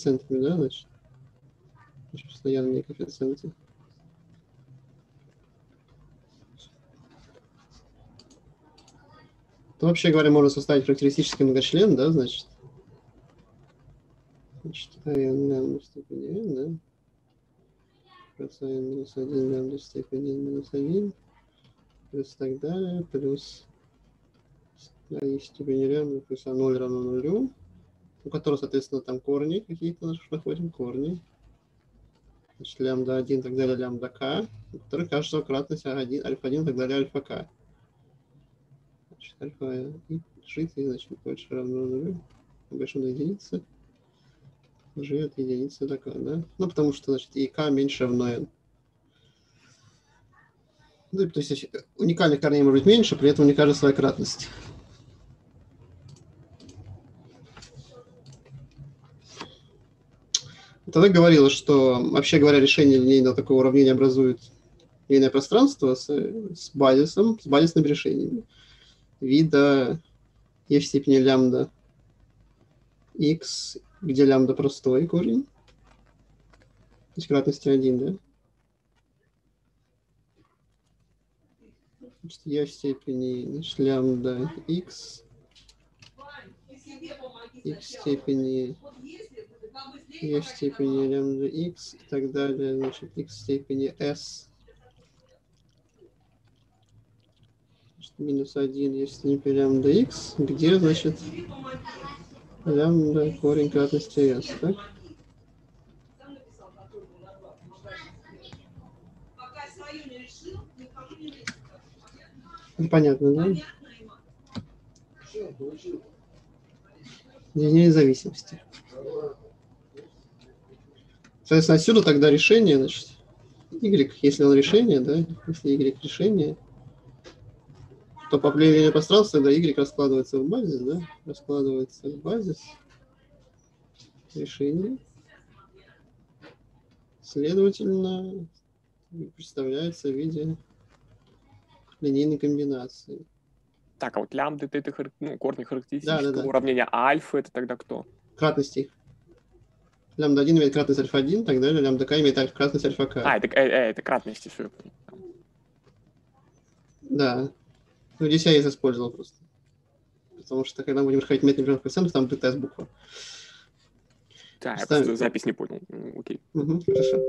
коэффициентами, да, значит? Постоянные коэффициенты. То, вообще говоря, можно составить характеристический многочлен, да, значит? Значит, n лямбда степени n, да? Плюс минус 1 лямбда степени n минус 1, плюс так далее, плюс i степени лямбда плюс а0 равно нулю, у которого, соответственно, там корни какие-то находим, корни. Значит, лямбда 1, так далее, лямбда k, у которых кажется кратность а1, альфа-1, так далее, альфа-k. Значит, альфа и жидкость, значит, больше равно нулю, больше на от единицы до k, да? Ну, потому что, значит, и k меньше равно n. Ну, то есть уникальных корней может быть меньше, при этом не кажется своя кратность. Тогда говорилось, что, вообще говоря, решение линейного такого уравнения образует линейное пространство с, с базисом, с базисными решениями. Вида e в степени лямбда. X, где лямбда простой корень, то есть кратности 1, да? Значит, e в степени значит, лямбда x, x в степени e степени лямбда x и так далее, значит, x степени s минус 1 есть степень лямбда x, где, значит, лямбда корень кратности s, так? Понятно, да? Линейной зависимости. Соответственно, отсюда тогда решение, значит, y, если он решение, да, если y решение, то по определению пространства тогда y раскладывается в базис, да, раскладывается в базис решение. Следовательно, представляется в виде линейной комбинации. Так, а вот лямбда это, это ну, корни характеристического Да, да, да. уравнения, а альфа это тогда кто? Кратность их. Лямбда 1 имеет кратность альфа 1, так далее. Лямбда k имеет альфа- кратность альфа k. А, это, э, э, это я понял. Да. Ну, здесь я их использовал просто. Потому что когда будем ходить метод миллионов коэффициентов, там будет S-буква. Да, я просто запись не понял. М, Окей. Мгм, хорошо.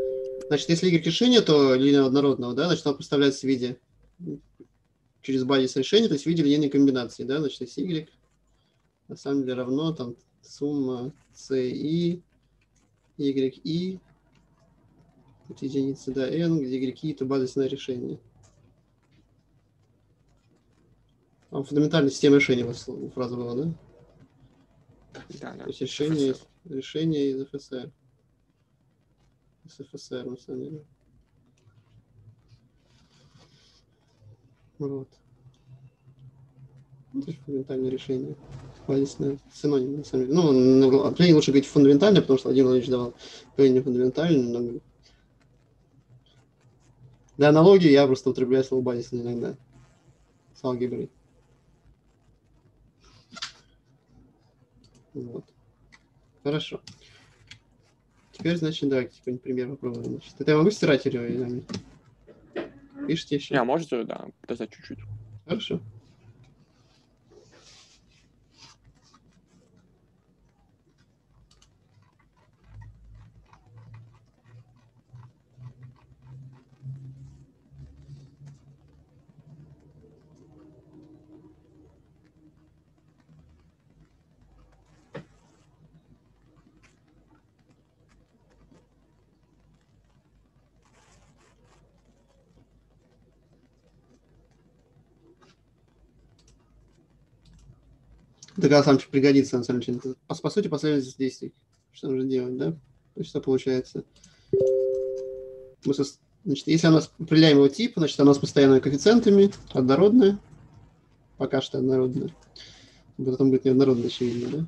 Значит, если y решение, то линейного однородного, да, значит, оно представляется в виде через базис решения, то есть в виде линейной комбинации, да, значит, если y на самом деле равно там сумма ci, yi от единицы до n, где y это базисное решение. А фундаментальная система решения вас фраза была, да? Да, да. То есть решение, ФСР. решение из ФСР. Из ФСР, на самом деле. Вот. Ну, то есть фундаментальное решение. Базисное. Синоним, на самом деле. Ну, определение лучше говорить фундаментальное, потому что Владимир Владимирович давал определение фундаментальное, но для аналогии я просто употребляю слово базисное иногда. С алгеброй. Вот. Хорошо. Теперь, значит, давайте какой-нибудь пример попробуем. Значит, это я могу стирать или Пишите еще. Не, а можете, да, подождать чуть-чуть. Хорошо. Как раз нам пригодится, на самом деле. По, по сути, последовательность действий. Что нужно делать, да? То есть, что получается? Мы сос- Значит, если у нас определяем его тип, значит, оно с постоянными коэффициентами, однородное. Пока что однородное. Потом будет неоднородное, очевидно,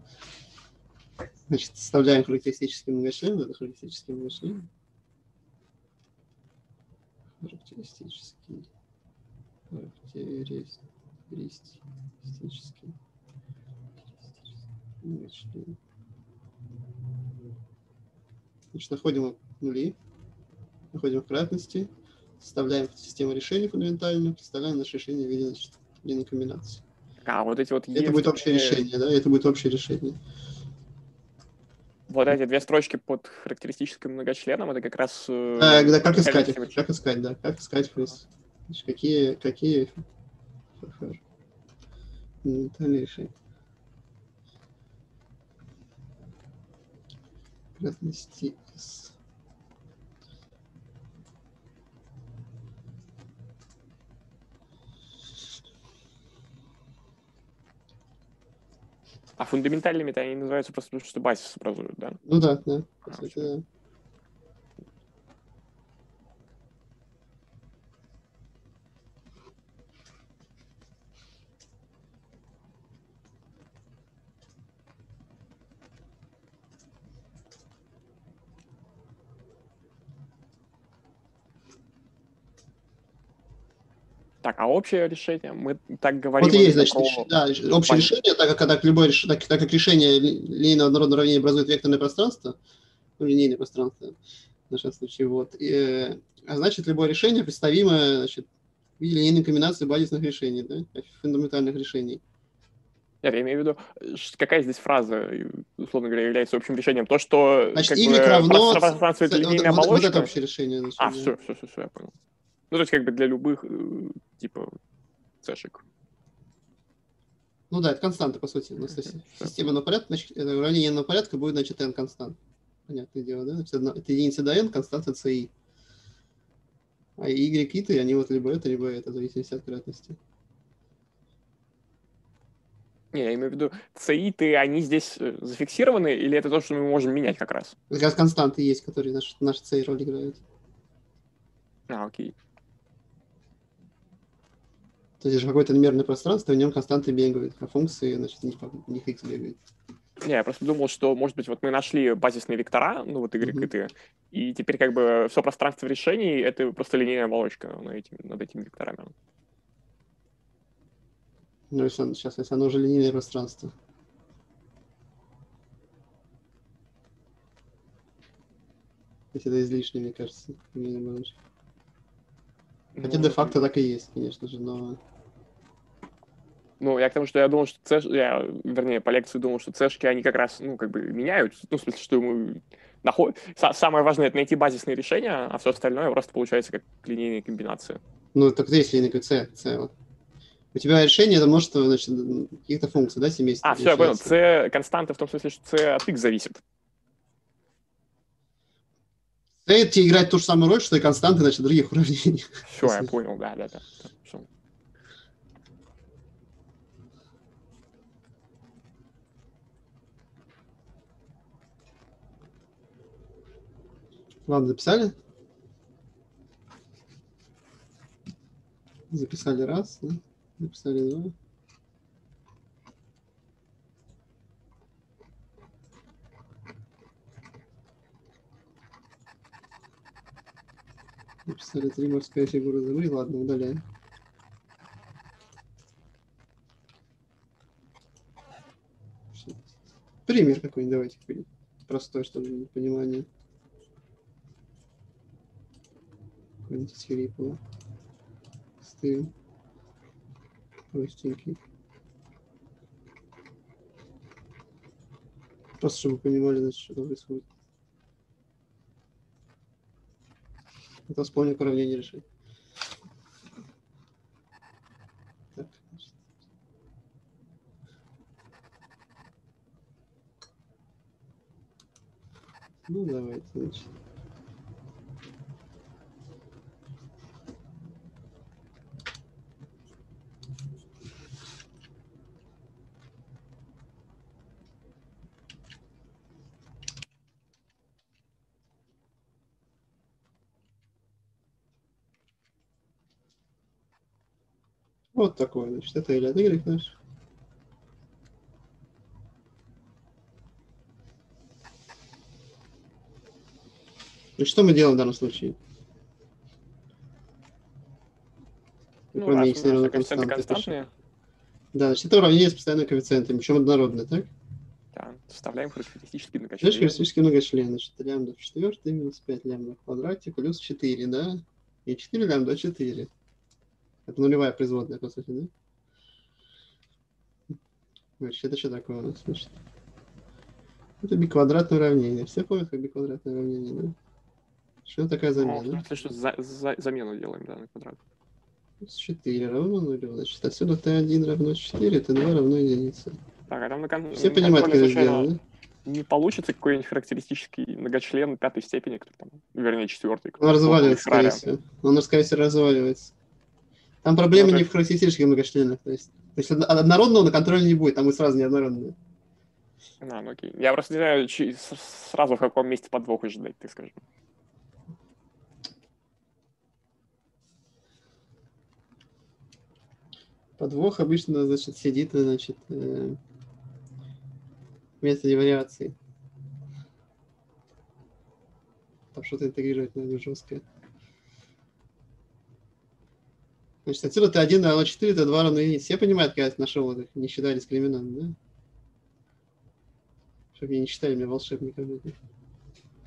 да? Значит, составляем характеристический многочлен. Это характеристический многочлен. Характеристический. Характеристический. Значит, находим нули, находим кратности, составляем систему решений фундаментальную, представляем наше решение в виде значит, линейной комбинации. А, вот эти вот Это будет общее решение, да? Это будет общее решение. Вот эти две строчки под характеристическим многочленом, это как раз... э, А, да, как искать их? Как искать, да. Как искать фриз? Значит, какие, какие? Фундаментальные решения. Кратности S. А фундаментальными-то они называются просто потому, что базис образуют, да? Ну да, да. А, да. Так, а общее решение? Мы так говорим... Вот и есть, значит, реш- да, общее Понятно. решение, так как, когда любое так, так как решение ли- линейного однородного уравнения образует векторное пространство, ну, линейное пространство в нашем случае, вот, и, э, а значит, любое решение представимо, значит, в виде линейной комбинации базисных решений, да, фундаментальных решений. Нет, я имею в виду, какая здесь фраза, э, условно говоря, является общим решением? То, что Значит, y бы, равно... пространство- вот- вот, это общее решение. значит, А, да. все, все, все, все, я понял. Ну, то есть, как бы для любых, э, типа, цешек. Ну да, это константа, по сути. У нас система на порядке, значит, это уравнение на порядка будет, значит, n констант. Понятное дело, да? Значит, это единица до n, константа ci. А y и ты, они вот либо это, либо это, в зависимости от кратности. Не, я имею в виду, цииты, они здесь э, зафиксированы, или это то, что мы можем менять как раз? Как раз константы есть, которые наш, наш ci роль играют. А, окей. То есть какое-то надмерное пространство, в нем константы бегают, а функции, значит, в них, в них x бегает. Не, я просто думал, что, может быть, вот мы нашли базисные вектора, ну вот y Мгм. и t, и теперь как бы все пространство решений — это просто линейная оболочка на этим, над этими векторами. Ну, если он, сейчас, если оно уже линейное пространство. Есть это излишне, мне кажется. линейная оболочка. Хотя Ну, де-факто так и есть, конечно же, но... Ну, я к тому, что я думал, что цеш... я, вернее, по лекции думал, что цешки, они как раз, ну, как бы меняют, ну, в смысле, что мы наход... Са- Самое важное — это найти базисные решения, а все остальное просто получается как линейные комбинации. Ну, так есть линейка c, c вот. У тебя решение это множество, значит, каких-то функций, да, семейства? А, все, я понял. C константа в том смысле, что C от x зависит. Это тебе играет ту же самую роль, что и константы, значит, других уравнений. Все, я понял, да, да, да. Ладно, записали? Записали раз, да? Записали два. Написали три морская фигура земли. Ладно, удаляем. Пример какой-нибудь давайте. Простой, чтобы для из Филиппова. Стыл. Простенький. Просто чтобы вы понимали, значит, что происходит. Это вспомнил уравнение решить. Ну, давайте, значит. Вот такой, значит, это L от Y наш. И что мы делаем в данном случае? Ну, Кроме x константе, это константные, Да, значит, это уравнение с постоянным коэффициентом, причем однородное, так? да. Вставляем характеристический Знаешь, многочлен. характеристически многочлен. Значит, лямбда в четвертый минус 5 лямбда в квадрате плюс 4, да? И 4 лямбда 4. Это нулевая производная, по сути, да? Значит, это что такое у нас? Значит, это биквадратное уравнение. Все помнят, как биквадратное уравнение, да? Что такая Ну, в замена? смысле, что за- за- замену делаем, да, на квадрат. С 4 равно нулю. Значит, отсюда t1 равно 4, t2 равно единице. Так, а там на кон- Все на понимают, как это сделано, да? Не получится какой-нибудь характеристический многочлен пятой степени, который там, вернее, четвертый. Он разваливается, скорее всего. Он, скорее всего, разваливается. Там проблема Ну, не в характеристических многочленах. То есть, то есть од- однородного на контроле не будет, там будет сразу неоднородные. А, ну окей. Я просто не знаю, чи- сразу в каком месте подвох ожидать, так скажем. Подвох обычно, значит, сидит, значит, э, в методе вариации. Там что-то интегрировать надо жесткое. Значит, отсюда Т1 равно 4, Т2 равно единице. Все понимают, как я нашел, вот их, не считали дискриминант, да? Чтобы меня не считали меня волшебником.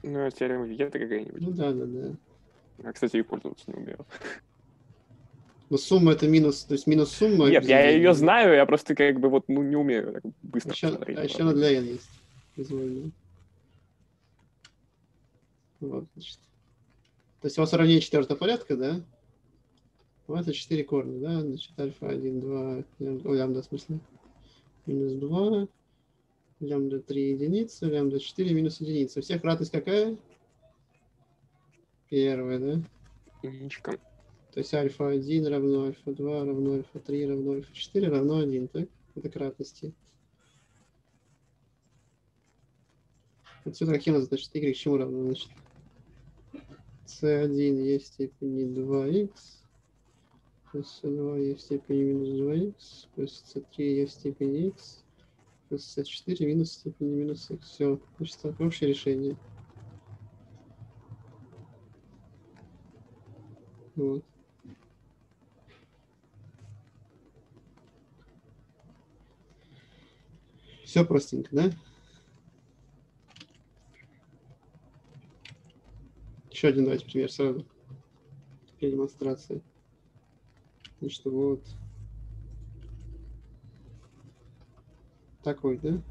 Ну, теорема Виета какая-нибудь. Ну да, да, да. Я, кстати, ей пользоваться не умею. Но сумма это минус, то есть минус сумма. Нет, я ее знаю, я просто как бы вот ну, не умею так быстро Еще, смотреть. а еще она для n есть. Произвольная. Вот, значит. То есть у вас уравнение четвертого порядка, да? Вот это 4 корня, да? Значит, альфа 1, 2, лямбда, в смысле. Минус 2, лямбда 3 единицы, лямбда 4 минус единица. У всех кратность какая? Первая, да? Единичка. То есть альфа 1 равно альфа 2 равно альфа 3 равно альфа 4 равно 1, так? Это кратности. Отсюда нас, значит, y к чему равно? Значит, c1 есть степени 2x, плюс c2 есть в степени минус 2x, плюс c3 есть в степени x, плюс c4 минус степени минус x. Все, значит, так, общее решение. Вот. Все простенько, да? Еще один давайте пример сразу. Для демонстрации. Значит, вот. Такой, да?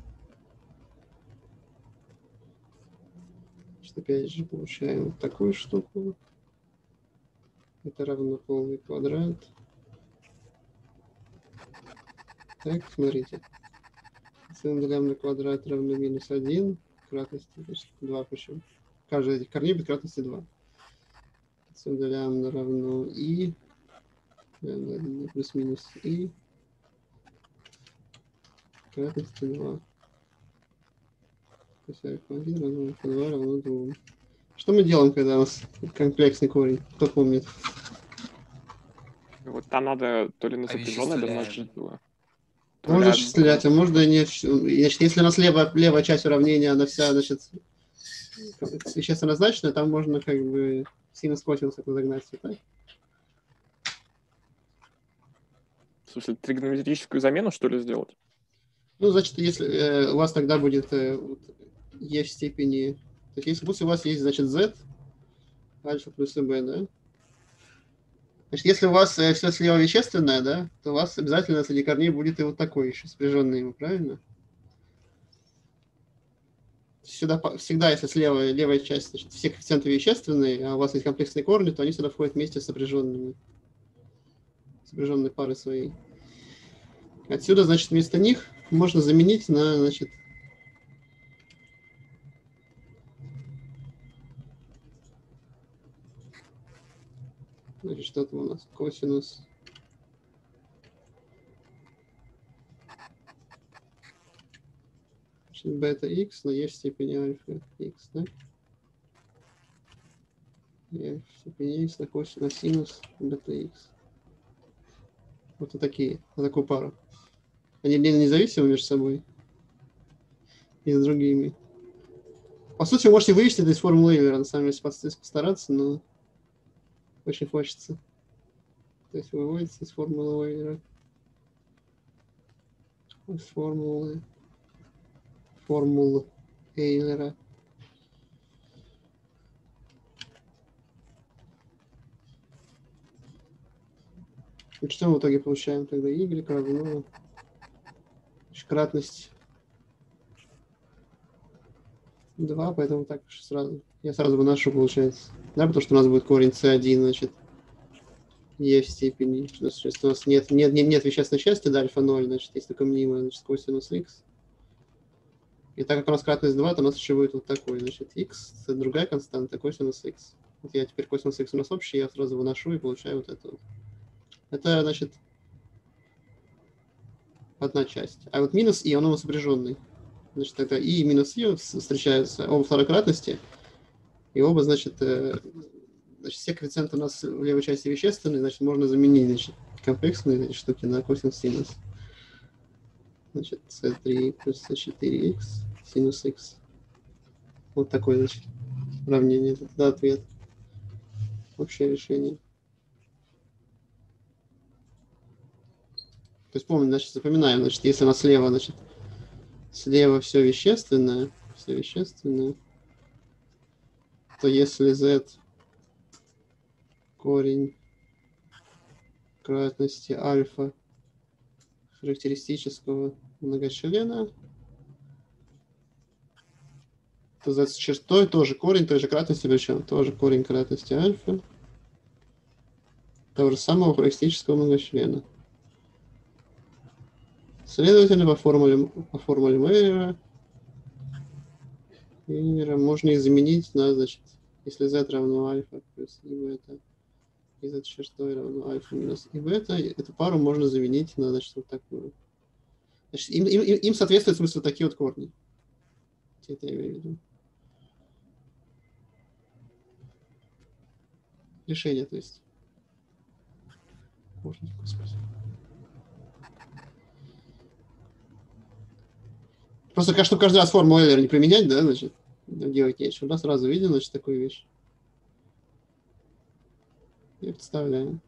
Значит, опять же получаем вот такую штуку. Это равно полный квадрат. Так, смотрите. Лямбда квадрат равно минус 1. Кратности, значит, 2 причем. Каждый из этих корней будет кратности 2. Сын лямбда равно и. Лямбда 1 плюс-минус и. Кратности 2. То есть альфа 1 равно альфа 2 равно 2. Что мы делаем, когда у нас комплексный корень? Кто помнит? Вот там надо то ли на сопряженное Обесчисляем. домножить было. то Можно ли исчислять, а можно и не. Значит, если у нас левая, левая часть уравнения, она вся, значит, сейчас равнозначная, там можно как бы синус косинус это загнать все так. В смысле, тригонометрическую замену, что ли, сделать? Ну, значит, если э, у вас тогда будет э, e в степени... То есть, если пусть у вас есть, значит, z, альфа плюс b, да? Значит, если у вас все слева вещественное, да, то у вас обязательно среди корней будет и вот такой еще, спряженный ему, правильно? Сюда всегда, если слева левая часть, значит, все коэффициенты вещественные, а у вас есть комплексные корни, то они сюда входят вместе с сопряженными, сопряженной парой своей. Отсюда, значит, вместо них можно заменить на, значит, значит, что там у нас? Косинус. Значит, бета x e в степени альфа x, да? e в степени x на косинус, бета x. Вот вот такие, вот такую пару. Они не независимы между собой и с другими. По сути, вы можете вычислить это из формулы Эйлера, на самом деле, если пос- постараться, но очень хочется. То есть выводится из формулы Эйлера. Из формулы формул Эйлера. И что мы в итоге получаем тогда? Y равно кратность 2, поэтому так сразу. Я сразу выношу, получается. Да, потому что у нас будет корень c1, значит, e в степени. Значит, у нас нет, нет, нет, нет вещественной части, да, альфа 0, значит, есть только мнимая, значит, косинус x. И так как у нас кратность 2, то у нас еще будет вот такой, значит, x, это другая константа, косинус x. Вот я теперь косинус x у нас общий, я сразу выношу и получаю вот это вот. Это, значит, одна часть. А вот минус и, он у нас сопряженный. Значит, это и минус и встречаются оба вторократности. И оба, значит, э, значит, все коэффициенты у нас в левой части вещественные, значит, можно заменить значит, комплексные штуки на косинус синус. Значит, c3 плюс c4x синус x. Вот такое, значит, уравнение. Это ответ. Общее решение. То есть помним, значит, запоминаем, значит, если у слева, значит, слева все вещественное, все вещественное, то если z корень кратности альфа характеристического многочлена, то z с чертой тоже корень той же кратности, причем тоже корень кратности альфа того же самого характеристического многочлена. Следовательно, по формуле, по формуле Мейера, Мейера можно их заменить на, значит, если z равно альфа плюс и бета, и z чертой равно альфа минус и бета, эту пару можно заменить на, значит, вот такую. Значит, им, им, им соответствуют в смысле такие вот корни. Это я имею в виду. Решение, то есть. Корни, господи. Просто, чтобы каждый раз формулу Эйлера не применять, да, значит, делать нечего. Да, сразу видим, значит, такую вещь. И представляем.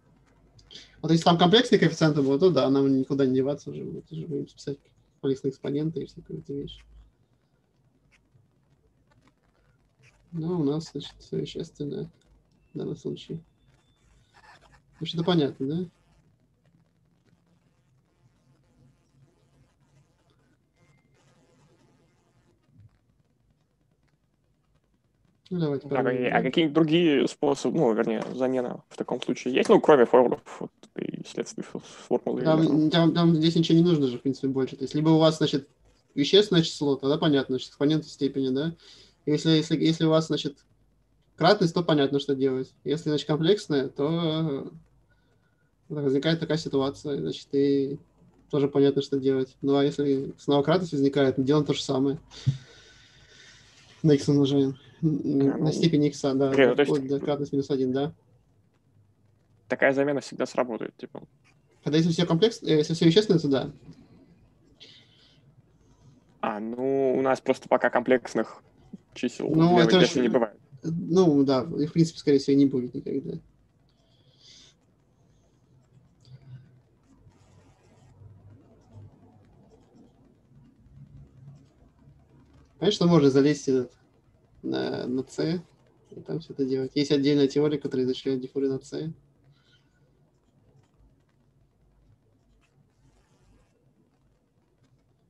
Вот если там комплексные коэффициенты будут, то да, нам никуда не деваться уже будет. Уже будем писать комплексные экспоненты и всякую эту вещь. Но у нас, значит, все вещественное в данном случае. Значит, это понятно, да? Ну, давайте а, а какие другие способы, ну, вернее, замена в таком случае есть? Ну, кроме формул вот, и следствий формулы. Там, там, там здесь ничего не нужно же, в принципе, больше. То есть, либо у вас, значит, вещественное число, тогда понятно, значит, экспоненты степени, да? Если, если, если у вас, значит, кратность, то понятно, что делать. Если, значит, комплексное, то возникает такая ситуация, значит, и тоже понятно, что делать. Ну, а если снова кратность возникает, делаем то же самое. На x умножаем. На ну, степени x, да. Есть... до кратность минус 1, да. Такая замена всегда сработает, типа. Когда если все комплекс, э, если все вещественное, то да. А, ну, у нас просто пока комплексных чисел ну, это же... не бывает. Ну, да, и в принципе, скорее всего, не будет никогда. Конечно, можно залезть этот на, на C и там все это делать. Есть отдельная теория, которая изучает диффуры на C.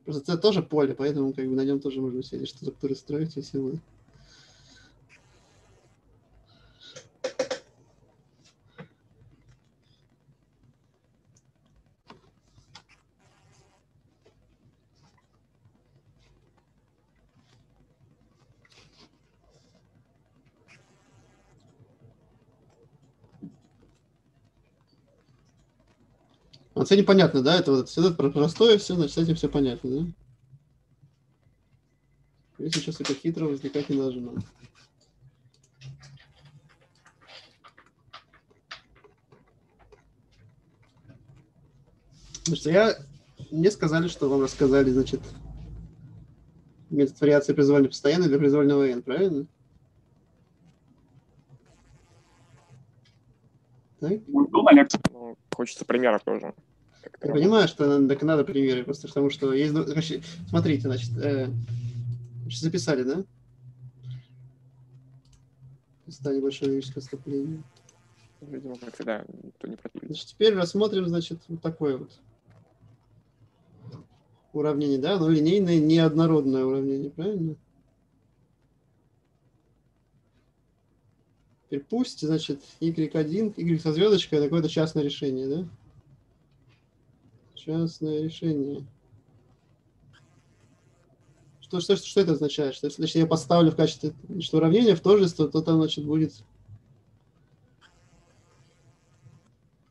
Просто это тоже поле, поэтому как бы на нем тоже можно все эти структуры строить и все. Вот с этим да? Это вот это простое все, значит, с этим все понятно, да? Если сейчас это хитро возникать не должно. Потому что я... Мне сказали, что вам рассказали, значит, метод вариации произвольно постоянной для произвольного n, правильно? Так? Ну, хочется примеров тоже. Я понимаю, что так надо примеры, просто потому что есть... Смотрите, значит, э, Значит, записали, да? Места небольшое логическое отступление. Видимо, как-то, да, никто не противится. Значит, теперь рассмотрим, значит, вот такое вот уравнение, да? Оно линейное, неоднородное уравнение, правильно? Теперь пусть, значит, y1, y со звездочкой, это какое-то частное решение, да? Частное решение. Что, что, что это означает? Что если я поставлю в качестве значит, уравнения в тождество, то там, значит, будет...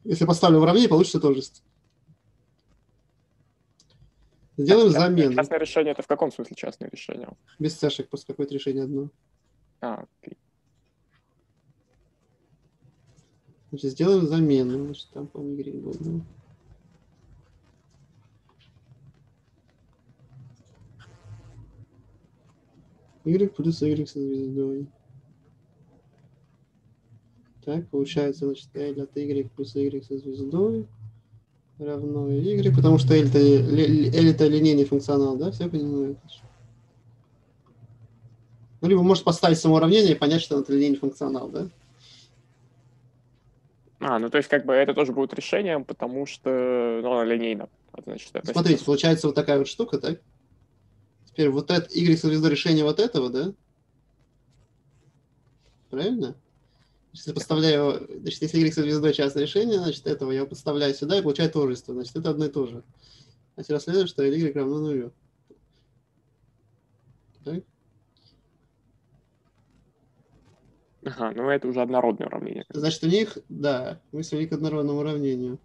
Если поставлю уравнение, получится тождество. Сделаем Частное- замену. Частное решение это в каком смысле частное решение? Без цешек, просто какое-то решение одно. А, окей. Значит, сделаем замену. Значит, там, по-моему, был. Y плюс Y со звездой. Так, получается, значит, L от Y плюс Y со звездой равно Y, потому что L это, L это линейный функционал, да? Все понимают? Ну, либо может поставить самоуравнение и понять, что это линейный функционал, да? А, ну то есть как бы это тоже будет решением, потому что ну, оно линейно. Значит, Смотрите, получается вот такая вот штука, так? Теперь вот это y звездой решение вот этого, да? Правильно? Если подставляю, значит, если y со звездой частное решение, значит, этого я подставляю сюда и получаю тождество. Значит, это одно и то же. А теперь следует, что y равно нулю. Так? Ага, ну это уже однородное уравнение. Значит, у них, да, мы свели к однородному уравнению.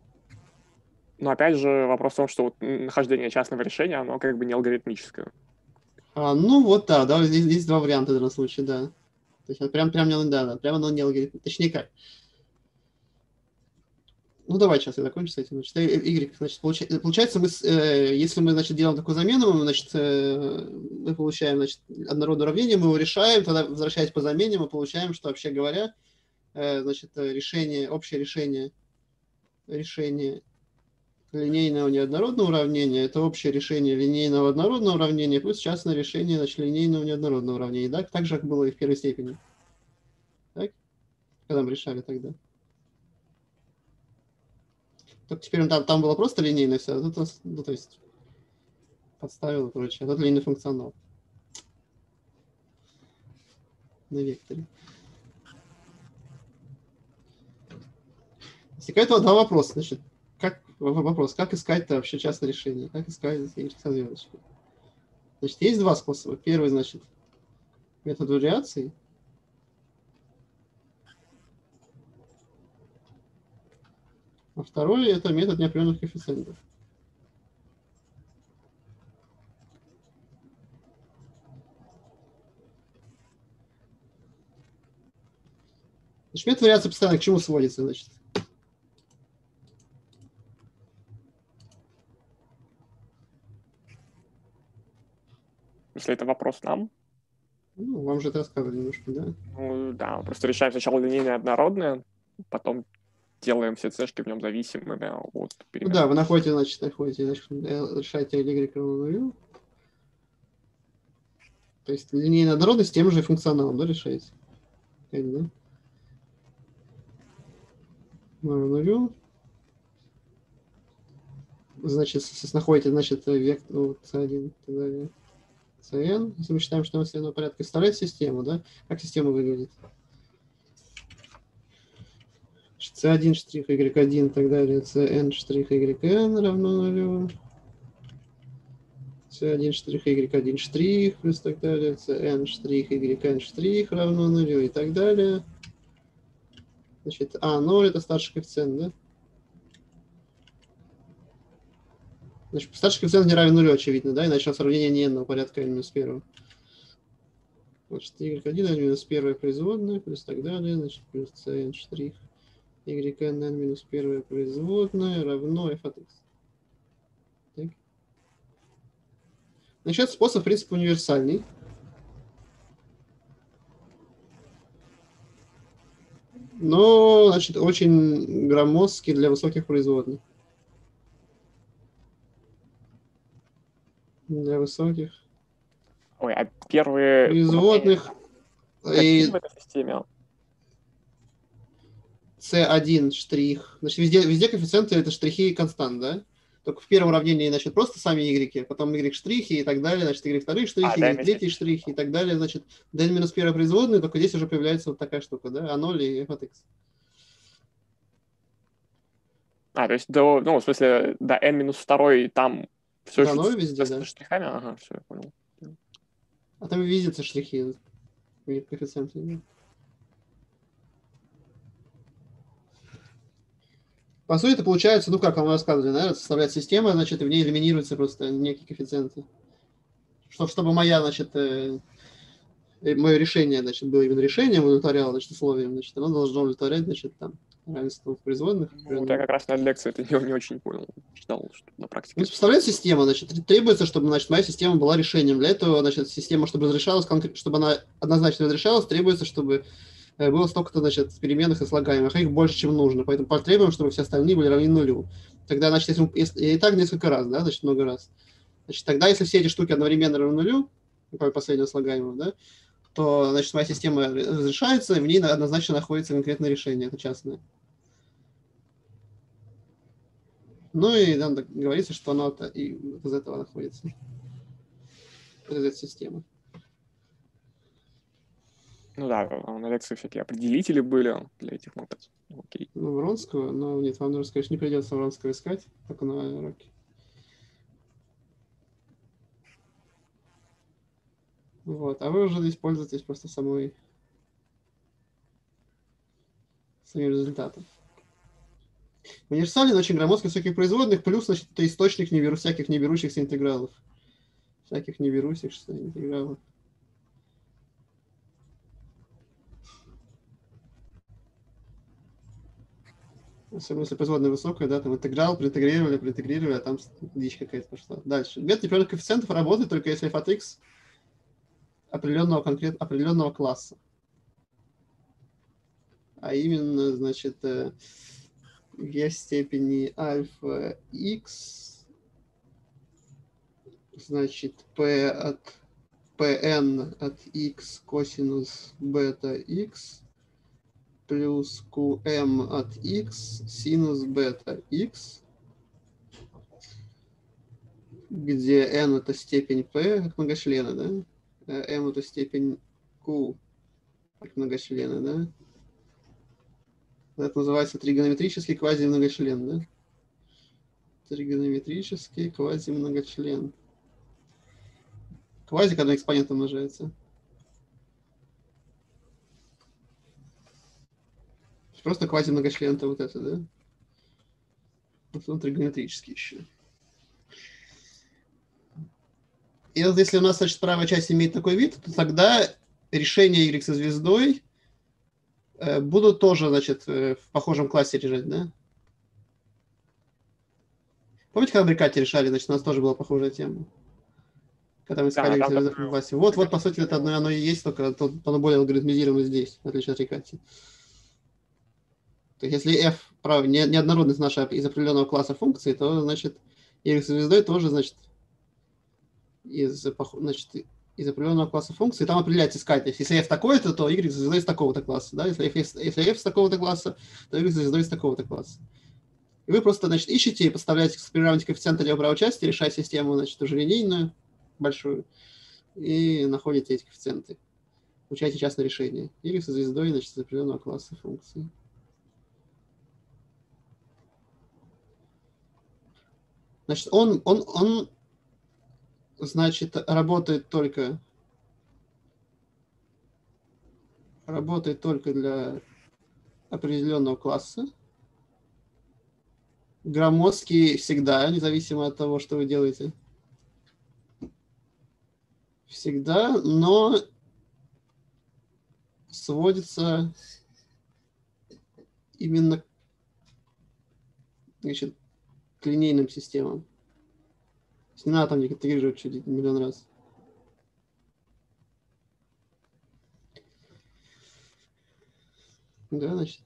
Но опять же вопрос в том, что вот нахождение частного решения, оно как бы не алгоритмическое. А, ну вот да, да, здесь, здесь два варианта в данном случае, да. То есть прям, прям, не- да, да, прямо оно не алгоритм. Точнее как. Ну давай сейчас я закончу с этим. Значит, э, y, значит, получа- получается, мы, э, если мы, значит, делаем такую замену, мы, значит, э, мы получаем, значит, однородное уравнение, мы его решаем, тогда, возвращаясь по замене, мы получаем, что, вообще говоря, э, значит, э, решение, общее решение, решение линейного неоднородного уравнения – это общее решение линейного однородного уравнения плюс частное решение значит, линейного неоднородного уравнения. Да? Так же, как было и в первой степени. Так? Когда мы решали тогда. Только теперь там, там было просто линейное все, а тут, ну, то есть, подставил и прочее. А тут линейный функционал. На векторе. Возникает два вопроса. Значит, вопрос, как искать-то вообще частное решение? Как искать y со звездочкой? Значит, есть два способа. Первый, значит, метод вариаций. А второй – это метод неопределенных коэффициентов. Значит, метод вариации постоянно к чему сводится, значит? Если это вопрос нам, Ну, вам же это рассказывали немножко, да? ну да, просто решаем сначала линейное однородное, потом делаем все цешки в нем зависимыми от Ну перемен. да, вы находите, значит, находите, значит, э, решаете y равно нулю. То есть линейная однородность с тем же функционалом, да, решаете? Так, да? Нулю. Значит, находите, значит, вектор ну, c1 и так далее. Cn, если мы считаем, что у нас равно порядка. Вставляете систему, да? Как система выглядит? c1 штрих y1 и так далее, cn штрих yn равно нулю, c1 штрих y1 штрих плюс так далее, cn штрих yn штрих равно нулю и так далее. Значит, а, 0 это старший коэффициент, да? Значит, старший коэффициент не равен нулю, очевидно, да? Иначе сравнение не n порядка n минус 1. Значит, y1 n минус 1 производная, плюс так далее, значит, плюс cn штрих yn n минус первая производная равно f от x. Так. Значит, способ, в принципе, универсальный. Но, значит, очень громоздкий для высоких производных. Для высоких. Ой, а первые... производных Какие и в этой системе? C1 штрих. Значит, везде, везде коэффициенты это штрихи и констант, да? Только в первом уравнении, значит, просто сами y, потом y штрихи и так далее, значит, y вторые штрихи, А, да, y третьи штрихи и так далее, значит, d минус первая производная, только здесь уже появляется вот такая штука, да, А0 и f от x. А, то есть до, ну, в смысле, до n минус второй там все Дано везде, да. штрихами? Ага, все, я понял. А там видятся штрихи, и коэффициенты. да. По сути, это получается, ну, как вам рассказывали, наверное, составляет система, значит, и в ней элиминируются просто некие коэффициенты. Чтоб, чтобы моя, значит, э, э, мое решение, значит, было именно решением, удовлетворяло, значит, условием, значит, оно должно удовлетворять, значит, там, равенство в производных. Ну, я как раз на лекции это не, не очень понял. Читал что на практике. Ну, представляет система, значит, требуется, чтобы, значит, моя система была решением. Для этого, значит, система, чтобы разрешалась, чтобы она однозначно разрешалась, требуется, чтобы э, было столько-то, значит, переменных и слагаемых, а их больше, чем нужно. Поэтому потребуем, чтобы все остальные были равны нулю. Тогда, значит, если, если- и так несколько раз, да, значит, много раз. Значит, тогда, если все эти штуки одновременно равны нулю, последнего слагаемого, да, то, значит, моя система разрешается, и в ней однозначно находится конкретное решение, это частное. Ну и там говорится, что оно и из этого находится. Из этой системы. Ну да, на лекции всякие определители были для этих мотов. Окей. Ну, Вронского, но нет, вам, конечно, не придется Вронского искать, только на уроке. Вот, а вы уже здесь пользуетесь просто самой самим результатом. Универсален очень громоздкий высоких производных, плюс, значит, это источник не беру, всяких не берущихся интегралов. Всяких не берущихся интегралов. Особенно если производная высокая, да, там интеграл, проинтегрировали, проинтегрировали, а там дичь какая-то пошла. Дальше. Метод непрерывных коэффициентов работает только если f от x определенного, конкрет, определенного класса. А именно, значит, э, в степени альфа x, значит, p от pn от x косинус бета x плюс qm от x синус бета x, где n это степень p как многочлена, да? M это степень q как многочлена, да? Это называется тригонометрический квазимногочлен, да? Тригонометрический квазимногочлен. Квази, когда экспонент умножается. Просто квазимногочлен это вот это, да? Вот он тригонометрический еще. И вот если у нас, значит, правая часть имеет такой вид, то тогда решения y со звездой э, будут тоже, значит, э, в похожем классе лежать, да? Помните, когда Брикате решали, значит, у нас тоже была похожая тема? Когда мы искали Да, да, в классе. Вот, вот, по сути, это одно, оно и есть, только тут оно более алгоритмизировано здесь, в отличие от Рикати. То есть, если f прав, не, неоднородность наша из определенного класса функции, то, значит, y со звездой тоже, значит, из, значит, из определенного класса функции, там определяется есть, если f такой-то, то y со звездой из такого-то класса. Да? Если, f, если f с такого-то класса, то y со звездой из такого-то класса. И вы просто, значит, ищете и подставляете, приравниваете коэффициенты левой правой части, решая систему, значит, уже линейную, большую, и находите эти коэффициенты. Получаете частное решение. Y со звездой, значит, из определенного класса функции. Значит, он, он, он, значит, работает только, работает только для определенного класса. Громоздкий всегда, независимо от того, что вы делаете. Всегда, но сводится именно значит, к линейным системам. Не надо там интегрировать чуть миллион раз. Да, значит.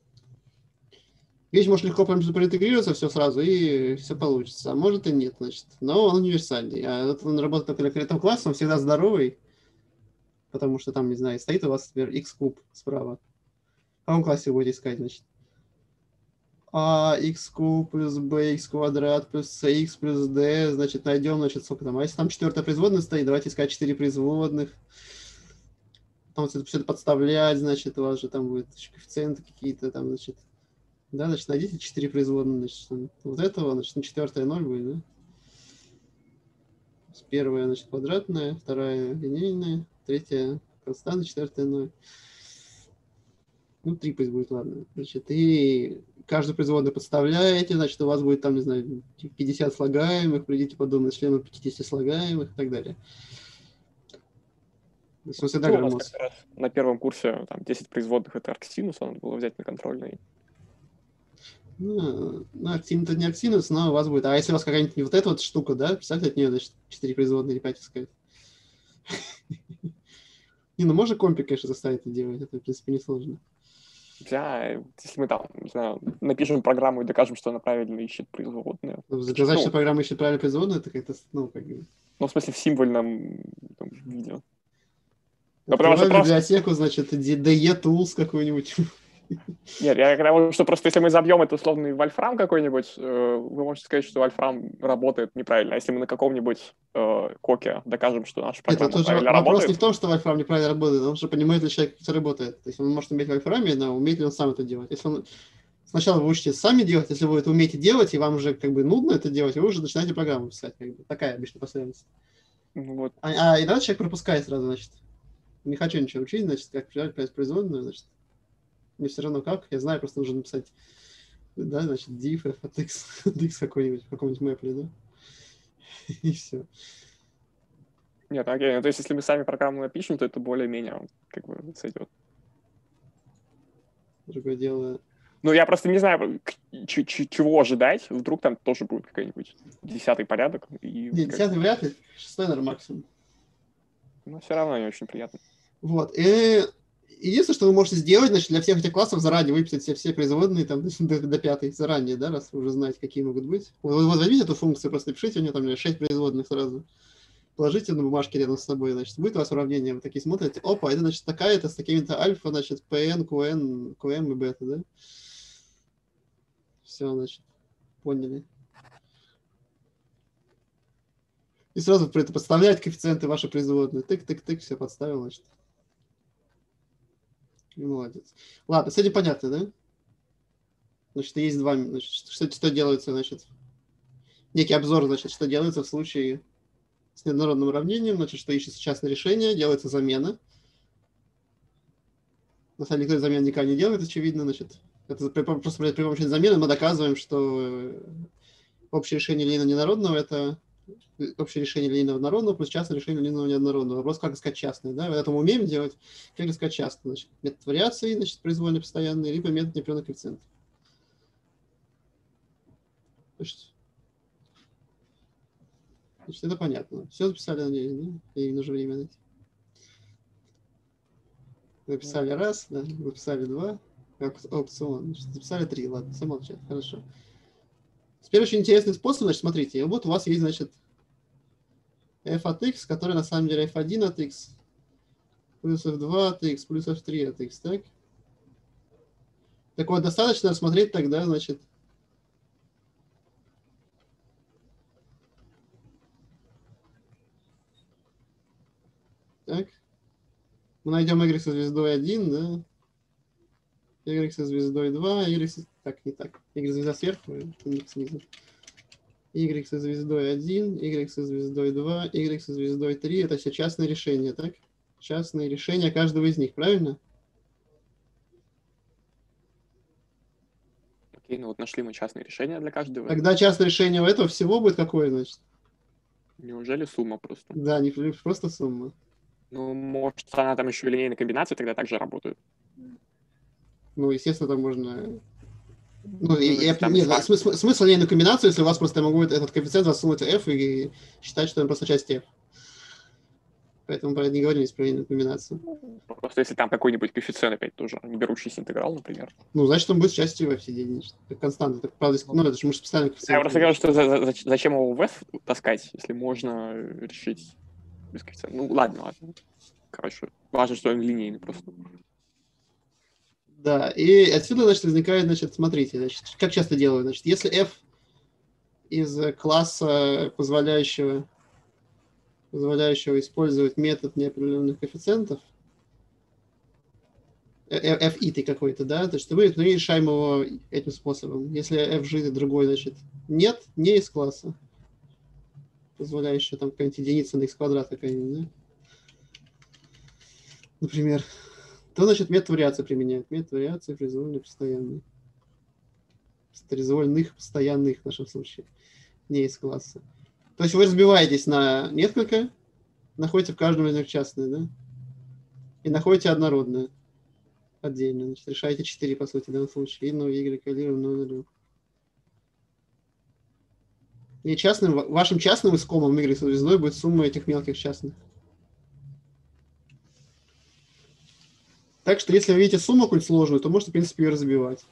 Вещь может легко проинтегрироваться все сразу, и все получится. А может и нет, значит. Но он универсальный. А вот он работает только для конкретного класса, он всегда здоровый. потому что там, не знаю, стоит у вас, например, x куб справа. В каком классе вы будете искать, значит? А x куб плюс bx квадрат плюс cx плюс d, значит, найдем, значит, сколько там. А если там четвертая производная стоит, давайте искать четыре производных. Потом все это подставлять, значит, у вас же там будет коэффициенты какие-то там, значит. Да, значит, найдите четыре производные, значит, там, вот этого, значит, на четвертая ноль будет, да? Первая, значит, квадратная, вторая линейная, третья константа, четвертая ноль. Ну, три пусть будет, ладно. Значит, и каждую производную подставляете, значит, у вас будет там, не знаю, 50 слагаемых, придите подумать членов 50 слагаемых и так далее. В смысле, да, ну, на первом курсе там 10 производных это арксинус, надо было взять на контрольный. Ну, ну арксинус это не арксинус, но у вас будет. А если у вас какая-нибудь не вот эта вот штука, да, представьте от нее, значит, 4 производные или 5 искать. Не, ну можно компик, конечно, заставить это делать, это, в принципе, несложно. Да, если мы там, не знаю, напишем программу и докажем, что она правильно ищет производные. Ну, доказать, ну, что программа ищет правильно производные, это как-то, ну, как бы... Ну, в смысле, в символьном там, видео. Ну, потому что библиотеку, просто... значит, DE Tools какой-нибудь. Нет, я говорю, что просто если мы забьем это условный вольфрам какой-нибудь, э, вы можете сказать, что вольфрам работает неправильно. А если мы на каком-нибудь э, коке докажем, что наш программа это правильно вопрос работает... не в том, что вольфрам неправильно работает, а что понимает ли человек, как это работает. То есть он может уметь в вольфраме, но умеет ли он сам это делать. Если он сначала вы учите сами делать, если вы это умеете делать, и вам уже как бы нудно это делать, вы уже начинаете программу писать. Как бы. Такая обычно последовательность. Ну вот. А, а иногда человек пропускает сразу, значит. Не хочу ничего учить, значит, как производную, значит, мне все равно как, я знаю, просто нужно написать, да, значит, div f от x, от x какой-нибудь, в каком-нибудь мэпле, да, и все. Нет, окей, ну, то есть если мы сами программу напишем, то это более-менее как бы сойдет. Другое дело... Ну, я просто не знаю, чего ожидать. Вдруг там тоже будет какой-нибудь десятый порядок. И Нет, десятый вряд ли. Шестой, наверное, максимум. Но все равно не очень приятно. Вот. И единственное, что вы можете сделать, значит, для всех этих классов заранее выписать все, все производные там до, до пятой заранее, да, раз вы уже знаете, какие могут быть. Вот, вот возьмите эту функцию, просто пишите у нее там 6 производных сразу. Положите на бумажке рядом с собой, значит, будет у вас уравнение, вы такие смотрите, опа, это, значит, такая-то с такими-то альфа, значит, PN, QN, QM и бета, да? Все, значит, поняли. И сразу при это подставлять коэффициенты ваши производные. Тык-тык-тык, все подставил, значит. Молодец. Ладно, с этим понятно, да? Значит, есть два, значит, что, что делается, значит, некий обзор, значит, что делается в случае с неоднородным уравнением, значит, что ищется частное решение, делается замена. На самом деле, никто замену никогда не делает, очевидно, значит, это просто при помощи замены мы доказываем, что общее решение линейно ненародного – это общее решение линейного однородного плюс частное решение линейного неоднородного. Вопрос, как искать частное. Да? Это мы умеем делать. Как искать частное? Значит, метод вариации, значит, произвольно постоянный, либо метод непрерывных коэффициентов. Значит, значит, это понятно. Все записали, надеюсь, да? И нужно время найти. Записали раз, да, записали два, как опцион. Значит, записали три, ладно, все молчат, хорошо. Теперь очень интересный способ, значит, смотрите, вот у вас есть, значит, f от x, который на самом деле f1 от x, плюс f2 от x, плюс f3 от x, так? Так вот, достаточно рассмотреть тогда, значит, Так. Мы найдем y со звездой 1, да? y со звездой 2, y. Так, не так. y звезда сверху, y снизу. y со звездой 1, y со звездой 2, y со звездой 3. Это все частные решения, так? Частные решения каждого из них, правильно? Окей, ну вот нашли мы частные решения для каждого. Тогда частное решение у этого всего будет какое, значит? Неужели сумма просто? Да, не просто сумма. Ну, может, она там еще линейная комбинация тогда также работает. Ну, естественно, там можно ну, ну, я, там нет, смысл, смысл линейную комбинацию, если у вас просто могу этот коэффициент засунуть f и считать, что он просто часть f. Поэтому про это не говорим здесь про линейную комбинацию. Просто если там какой-нибудь коэффициент опять тоже, не берущийся интеграл, например. Ну, значит, он будет частью f сидеть, как константа. Так, правда, ну, это же мы же специально коэффициент. Я просто говорю, что за, за, зачем его в f таскать, если можно решить без коэффициента. Ну, ладно, ладно. короче, важно, что он линейный просто. Да, и отсюда, значит, возникает, значит, смотрите, значит, как часто делают, значит, если f из класса, позволяющего, позволяющего использовать метод неопределенных коэффициентов, f и какой-то, да, то есть мы, решаем его этим способом. Если f жит другой, значит, нет, не из класса, позволяющего там какая-нибудь единица на x квадрат какая-нибудь, да? Например, то, значит, метод вариации применяют. Метод вариации произвольно постоянный. Произвольных постоянных в нашем случае, не из класса. То есть вы разбиваетесь на несколько, находите в каждом из них частное, да? И находите однородное отдельно. Значит, решаете 4, по сути, в данном случае. И ну, y, и равно нулю. И частным, вашим частным искомом y со звездой будет сумма этих мелких частных. Так что, если вы видите сумму какую-нибудь сложную, то можете, в принципе, ее разбивать.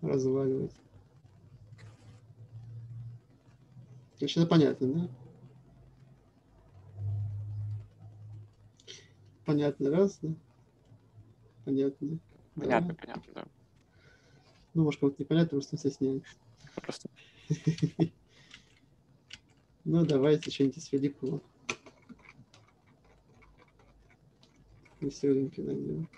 Разваливать. Значит, это понятно, да? Понятно, раз, да? Понятно. Понятно, да. понятно, да. Ну, может, кому-то непонятно, просто стесняюсь. Просто. Ну, давайте что-нибудь из Филиппова. Веселенький найдем.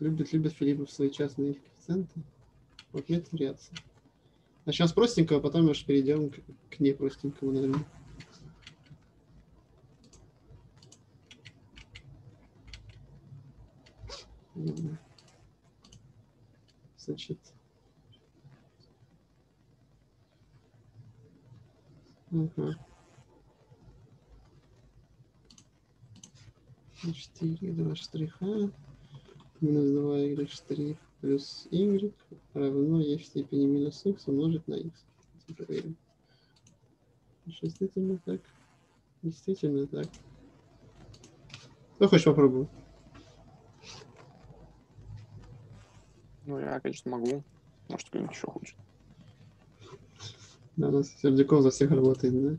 Любит, любит Филиппов свои частные коэффициенты. Вот метод вариации. Начнем с простенького, потом уж перейдем к, к непростенькому, наверное. Значит, Угу. 4, 2 штриха, минус 2 y штрих плюс y равно e в степени минус x умножить на x. Проверим. Действительно так. Действительно так. Кто хочешь попробовать? Ну, я, конечно, могу. Может, кто-нибудь еще хочет. Да, у нас Сердюков за всех работает, да?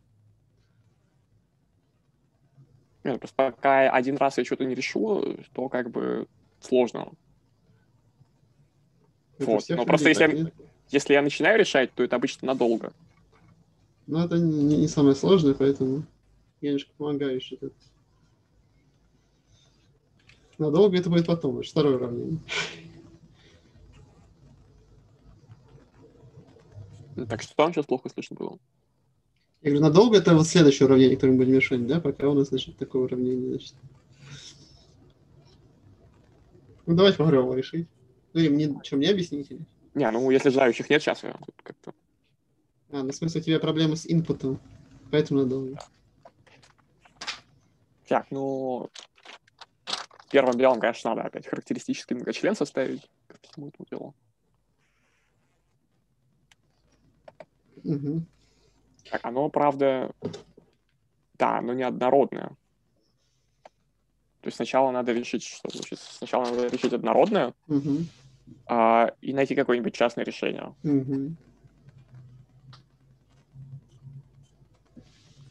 Нет, просто пока один раз я что-то не решу, то как бы сложно. Это вот. Но просто людей если, так, я, нет? если я начинаю решать, то это обычно надолго. Ну, это не, не самое сложное, поэтому я немножко помогаю еще тут. Надолго это будет потом, второе уравнение. Так что там сейчас плохо слышно было. Я говорю, надолго это вот следующее уравнение, которое мы будем решать, да? Пока у нас, значит, такое уравнение, значит. Ну, давайте попробуем решить. Ну, или мне, что, мне объяснить? или? Не, ну если желающих нет, сейчас я тут как-то... А, ну, в смысле, у тебя проблемы с инпутом, поэтому надолго. Так, ну... Первым делом, конечно, надо опять характеристический многочлен составить ко всему этому делу. Угу. Так, оно, правда, да, оно неоднородное. То есть сначала надо решить, что значит, сначала надо решить однородное, Угу. а, и найти какое-нибудь частное решение. Угу.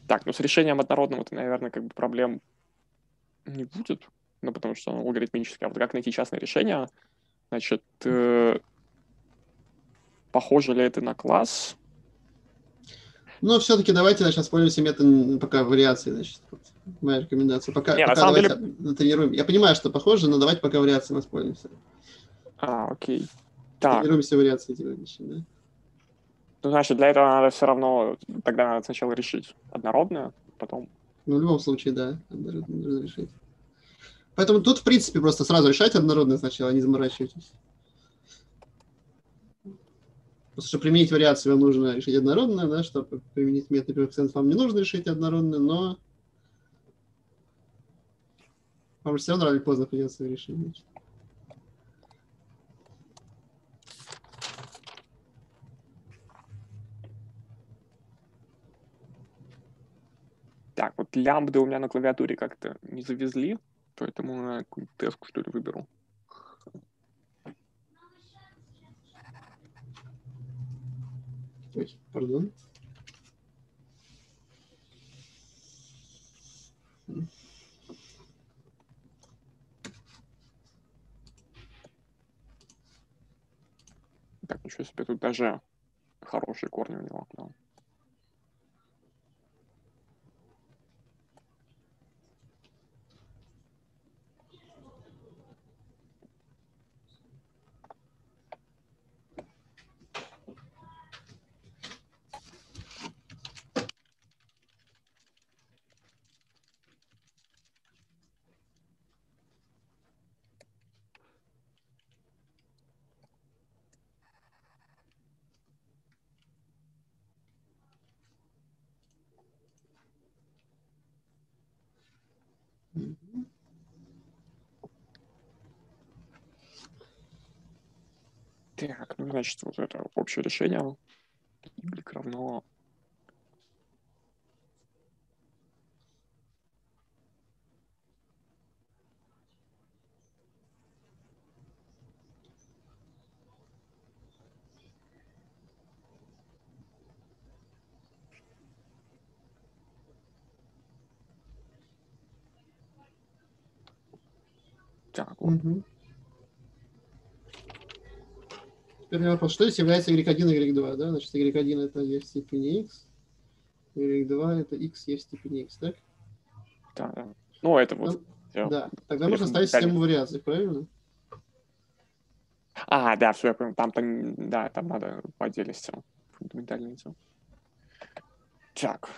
Так, ну с решением однородным это, наверное, как бы проблем не будет, ну потому что оно логарифмическое. А вот как найти частное решение? Значит, э, похоже ли это на класс? Но все-таки давайте значит, воспользуемся методом пока вариации, значит. Вот моя рекомендация. Пока, Не, на пока самом давайте натренируем. Я понимаю, что похоже, но давайте пока вариацией воспользуемся. А, окей. Так, Тренируемся вариации значит, да? ну значит, для этого надо все равно, тогда надо сначала решить однородное, потом... Ну, в любом случае, да, нужно решить. Поэтому тут, в принципе, просто сразу решать однородно сначала, не заморачивайтесь. Просто чтобы применить вариацию, вам нужно решить однородно, да, чтобы применить метод коэффициент, вам не нужно решить однородно, но вам же все равно рано или поздно придется решить. значит. Так, вот лямбды у меня на клавиатуре как-то не завезли, поэтому на какую-нибудь теску, что ли, выберу. Ой, пардон. Так, ничего себе, тут даже хорошие корни у него. Да. Мгм. Так, ну, значит, вот это общее решение. Y равно Так, вот. Мгм. Теперь у меня вопрос, что здесь является y1 и y2, да? Значит, y1 это e в степени x, y2 это x e в степени x, так? Да. Ну, это вот. всё. Да. Тогда можно ставить фундаментальный. систему вариаций, правильно? А, да, все, я понял. Там, там, да, там надо по отдельности. Фундаментальные эти. Так.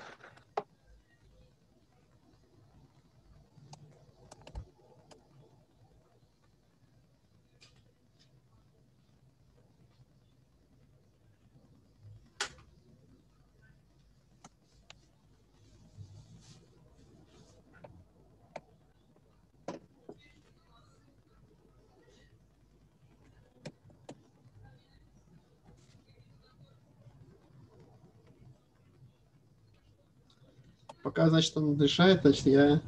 Пока, значит, он решает, значит, я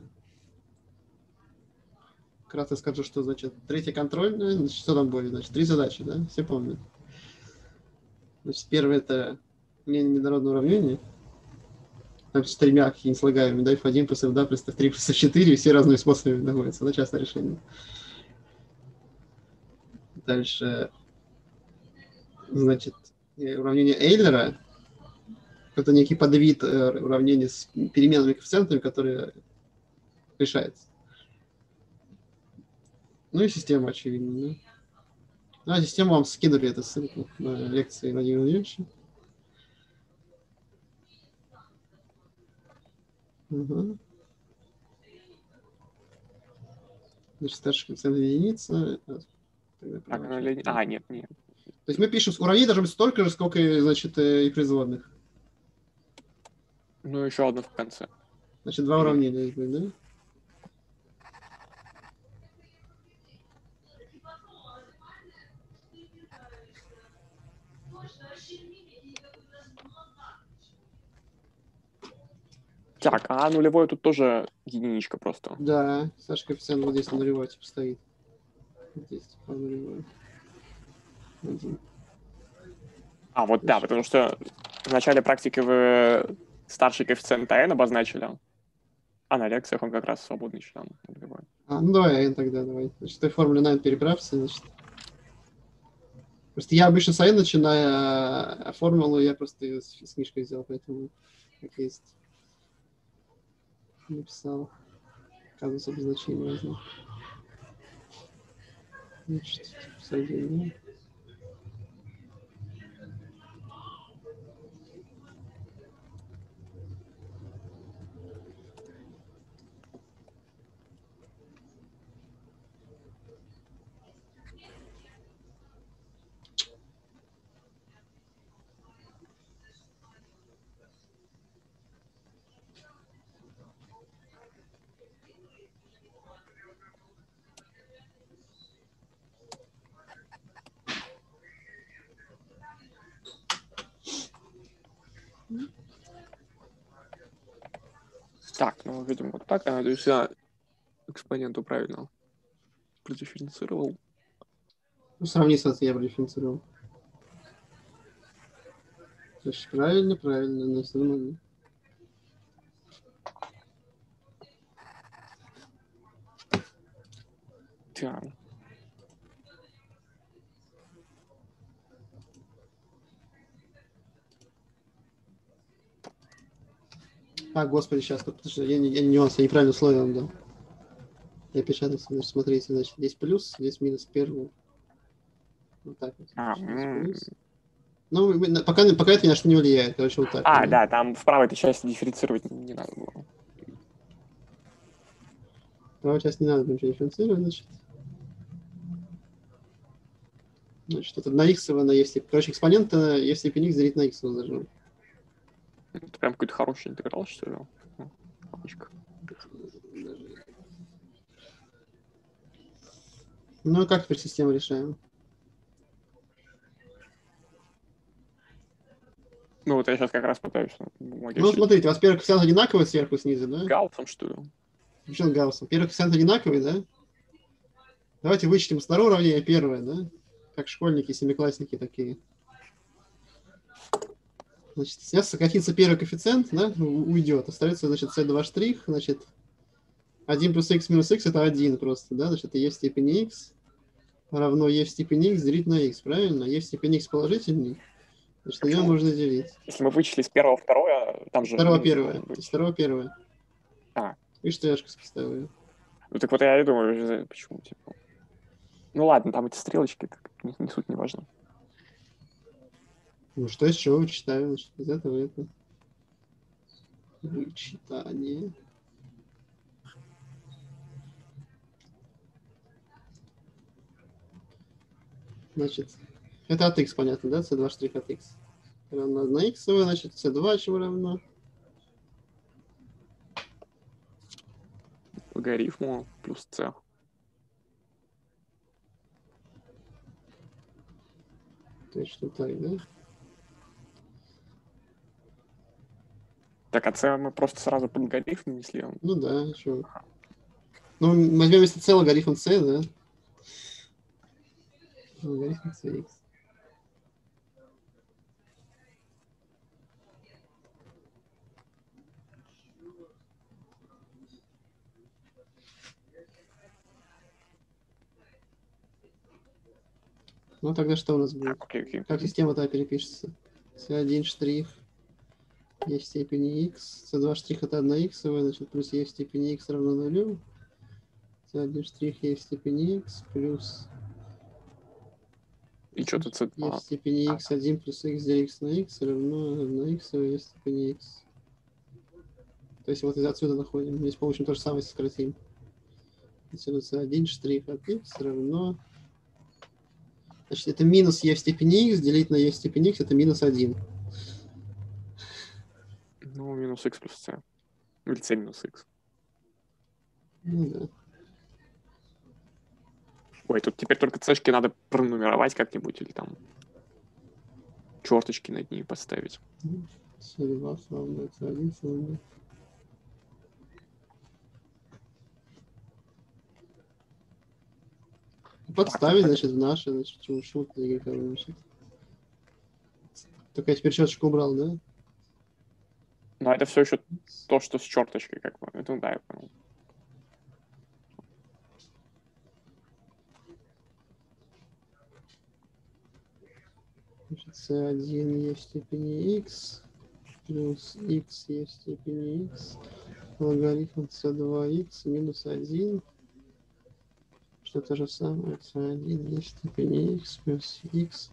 кратко скажу, что, значит, третий контроль, ну, значит, что там будет, значит, три задачи, да, все помнят. Значит, первое это мнение недородного уравнения, там с тремя какими-нибудь слагаемыми, да, f1 плюс f2 плюс f3 плюс f4, и все разными способами находятся, да, частное решение. Дальше, значит, э, уравнение Эйлера, это некий подвид э, уравнений с переменными коэффициентами, которые решается. Ну и система, очевидно. Да? Ну, а систему вам скидывали эту ссылку на лекции Владимира Владимировича. Ага. Значит, старший коэффициент единица. А, нет, нет. То есть мы пишем, уравнение должно быть столько же, сколько, значит, э, и производных. Ну, еще одно в конце. Значит, два уравнения здесь будет, да? Так, а нулевое тут тоже единичка просто. Да, Саша коэффициент вот здесь на нулевой типа стоит. Здесь типа нулевой. Один. А, вот да, потому что в начале практики вы старший коэффициент n обозначили, а на лекциях он как раз свободный член. А, ну давай, n тогда давай. Значит, той формуле на n значит. Просто я обычно с n начинаю, а- формулу я просто её с, книжкой взял, поэтому как есть. Написал. Оказывается, обозначение разное. Значит, с один, да. Так, ну, видимо, вот так. А, то есть я экспоненту правильно продифференцировал. Ну, сравни с я продифференцировал. Слушай, правильно, правильно, у нас нормально. Так. А, господи, сейчас, я, не, я нюанс, я неправильно условие вам дал. Я печатался, значит, смотрите, значит, здесь плюс, здесь минус первый. Вот так вот. А, плюс. Ну, вы- на- пока, пока это ни на что не влияет, короче, вот так. А, да, там в правой этой части дифференцировать не надо было. Правую часть не надо ничего дифференцировать, значит. Значит, это на x на степень. Короче, экспонент э, степень x делить на x зажим. Это прям какой-то хороший интеграл, что ли? Ну. Ну, а как теперь систему решаем? Ну, вот я сейчас как раз пытаюсь Ну, решить. смотрите, у вас первый коэффициент одинаковый сверху и снизу, да? Гауссом, что ли? Причем Гауссом. Первый коэффициент одинаковый, да? Давайте вычтем второе уравнение первое, да? Как школьники, семиклассники такие. Значит, сейчас сократится первый коэффициент, да, у- уйдет. Остается, значит, c2 штрих, значит, 1 плюс x минус x это 1 просто, да? Значит, e в степени x равно e в степени x делить на x, правильно? e в степени x положительный, значит, ее можно делить. Если мы вычли с первого второе, там же... Второго первое. Из второго первое. А. И я поставил? Ну так вот я и думаю, почему, типа... Ну ладно, там эти стрелочки, так, не, не суть не важно. Ну, что из чего вычитаю? Значит, из этого это вычитание. Значит, это от x, понятно, да? c2 штрих от x. Равно 1 x, значит, c2 чему равно? Логарифму плюс c. То есть, что так, да? Так, а c мы просто сразу под логарифм несли. Ну да, что. Ну, возьмем вместо c логарифм c, да? Логарифм cx. Ну, тогда что у нас будет? Так, окей, окей. Как система тогда перепишется? c1 штрих e в степени x, c2 штрих это 1 x, значит, плюс e в степени x равно нулю. c1 штрих e в степени x плюс И что тут e в степени x 1 плюс x делить x на x равно 1 x e в степени x. То есть вот из отсюда находим. Здесь получим то же самое, сократим. Отсюда c1 штрих от x равно... Значит, это минус e в степени x делить на e в степени x, это минус 1. Ну, минус x плюс c. Или c минус x. Ну да. Ой, тут теперь только c-шки надо пронумеровать как-нибудь или там черточки над ней поставить. c2 равно c1 равно. Подставить, значит, в наши, значит, шут или значит. Только я теперь черточку убрал, да? Но это все еще то, что с черточкой, как бы. Это, да, я понял. Значит, c1 e в степени x плюс x e в степени x логарифм c2x минус 1. Что то же самое. c1 e в степени x плюс x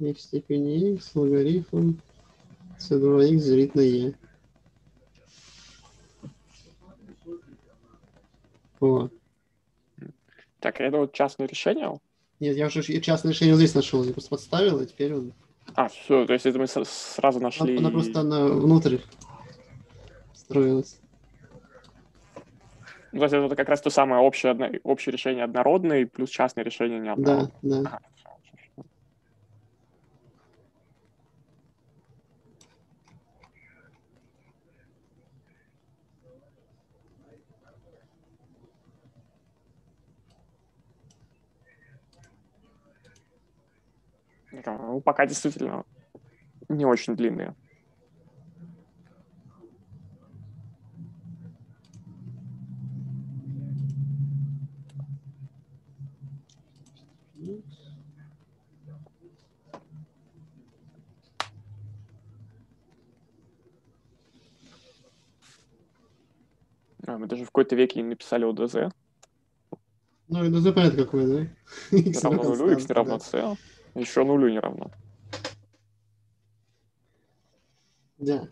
e в степени x логарифм c2x делить на e. О. Так, это вот частное решение? Нет, я уже частное решение вот здесь нашел. Я просто подставил, и теперь он... А, все, то есть это мы сразу нашли... Она просто она внутрь строилась. Ну, то есть это как раз то самое общее, одно- общее решение однородное плюс частное решение не одно. Да, да. Ага, Ну, пока действительно не очень длинные. А, мы даже в какой-то веке не написали ОДЗ. Ну, и ДЗ понятно какой, да? X равно нулю, x не равно c. Еще нулю не равно. Да.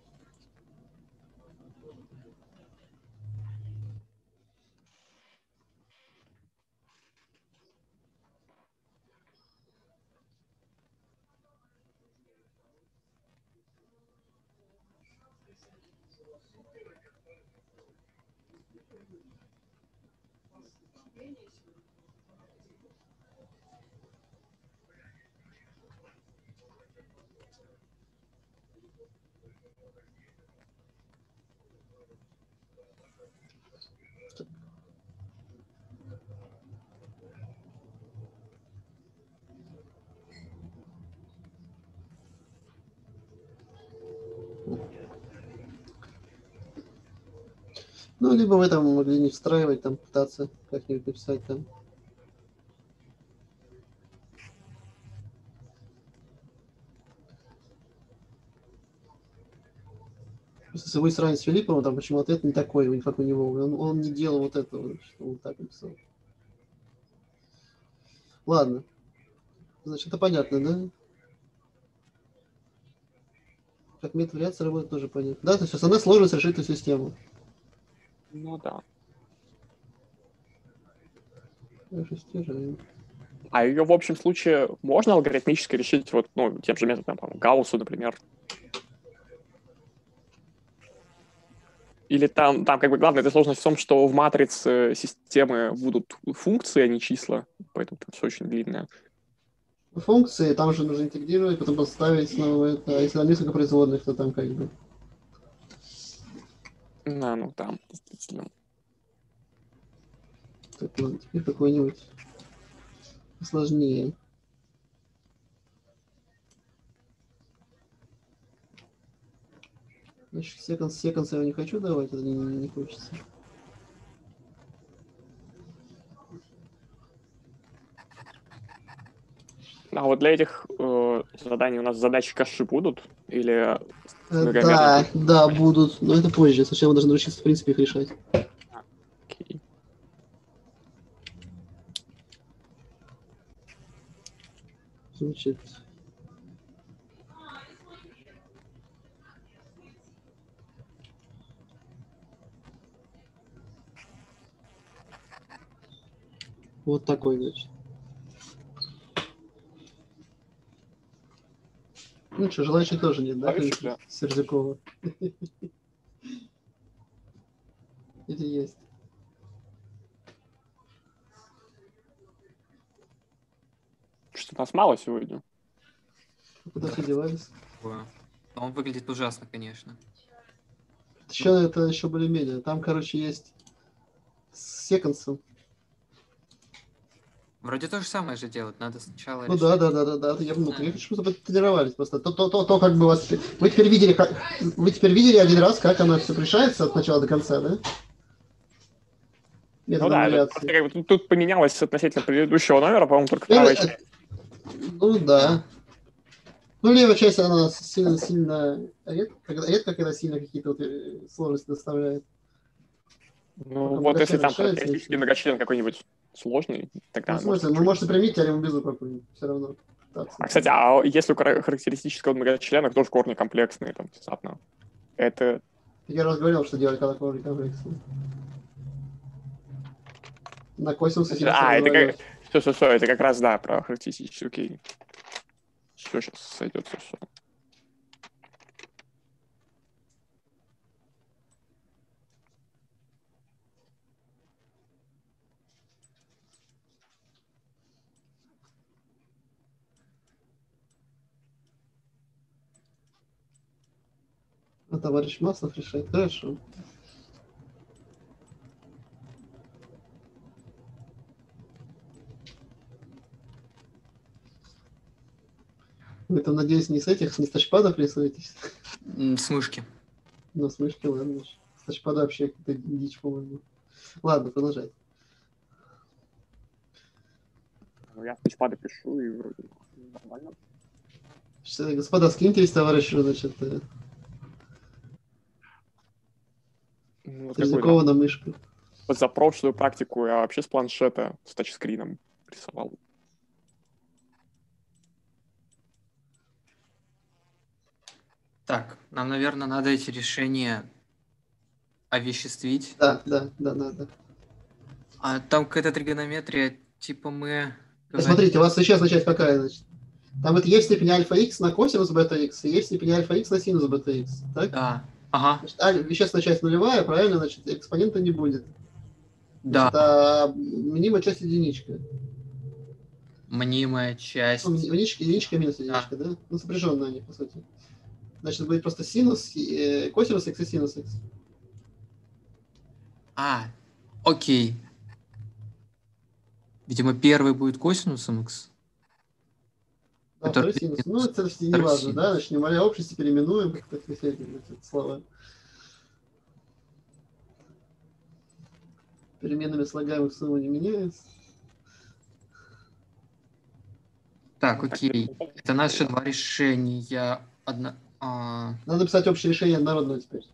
Либо вы там могли не встраивать, там пытаться как-нибудь написать там. Вы сравнить с Филиппом, там почему ответ не такой, как у него. Он, он не делал вот этого, что он так написал. Ладно. Значит, это понятно, да? Как метод вариации работает, тоже понятно. Да, то есть основная сложность решить эту систему. Ну да. А ее в общем случае можно алгоритмически решить вот, ну, тем же методом, там, Гауссу, например. Или там, там как бы главная эта сложность в том, что в матрице системы будут функции, а не числа, поэтому там все очень длинное. Функции, там же нужно интегрировать, потом поставить снова это. А если там несколько производных, то там как бы. Да, ну там, действительно. Так, ладно, теперь какой-нибудь сложнее. Значит, секонс, секонс я не хочу давать, это не, не хочется. А вот для этих э, заданий у нас задачи каши будут? Или? Да, да, будут, но это позже. Сначала мы должны научиться, в принципе, их решать. Значит, вот такой, значит. Ну что, желающих тоже нет, да? Сердюкова. Или есть? Что нас мало сегодня? Куда все девались? Он выглядит ужасно, конечно. Еще это еще более-менее. Там, короче, есть с секонсом. Вроде то же самое же делать. Надо сначала Ну решить. да, да, да, да, да. Я, ну, я хочу, чтобы тренировались просто. То, то, то, то, как бы вас. Вы теперь видели, как вы теперь видели один раз, как оно все решается от начала до конца, да? Ну Методом да, это просто как бы тут, тут поменялось относительно предыдущего номера, по-моему, только Ну, вторая э, часть. Ну да. Ну, левая часть, она сильно, сильно редко, когда, редко, когда сильно какие-то вот э, сложности доставляет. Ну только вот если там если- многочлен какой-нибудь сложный, тогда... ну, смысле, ну, можете применить теорему Безу какую-нибудь, все равно. А, кстати, а если у хара- характеристического многочлена тоже корни комплексные, там, внезапно, это... Я раз говорил, что делать когда корни комплексные. На косинусе А, это как... Все, все, все, это как раз, да, про характеристический, окей. Все, сейчас сойдется все. А товарищ Маслов решает. Хорошо. Вы там, надеюсь, не с этих, не с тачпадов рисуетесь? С мышки. Ну, с мышки, ладно. С тачпада вообще какая-то дичь, по-моему. Ладно, продолжай. Ну, я с тачпада пишу, и вроде нормально. Господа, скиньтесь, товарищу, значит, э, Ну, вот какой, да. Трезякова на мышку. Вот за прошлую практику я вообще с планшета с тачскрином рисовал. Так, нам, наверное, надо эти решения овеществить. Да, да, да, да, да. А там какая-то тригонометрия, типа мы... А Смотрите, у вас сейчас начать какая, значит? Там вот есть степень альфа x на косинус бета x, и есть степень альфа x на синус бета x, так? Да. Ага, Значит, аль- вещественная часть нулевая, правильно, значит, экспонента не будет. да. Значит, а мнимая часть единичка. Мнимая часть. Ну, единичка, единичка минус единичка, да? Ну, сопряженные они, по сути. Значит, будет просто синус, э, косинус x и синус x. А, окей. Видимо, первый будет косинусом x. Да, Который синус. синус. Ну, это почти не важно, да? Значит, не моля общности переименуем, как-то все эти слова. Переменными слагаемых сумма не меняется. Так, окей. Это наши два решения. Одна... а, Надо написать общее решение однородного теперь.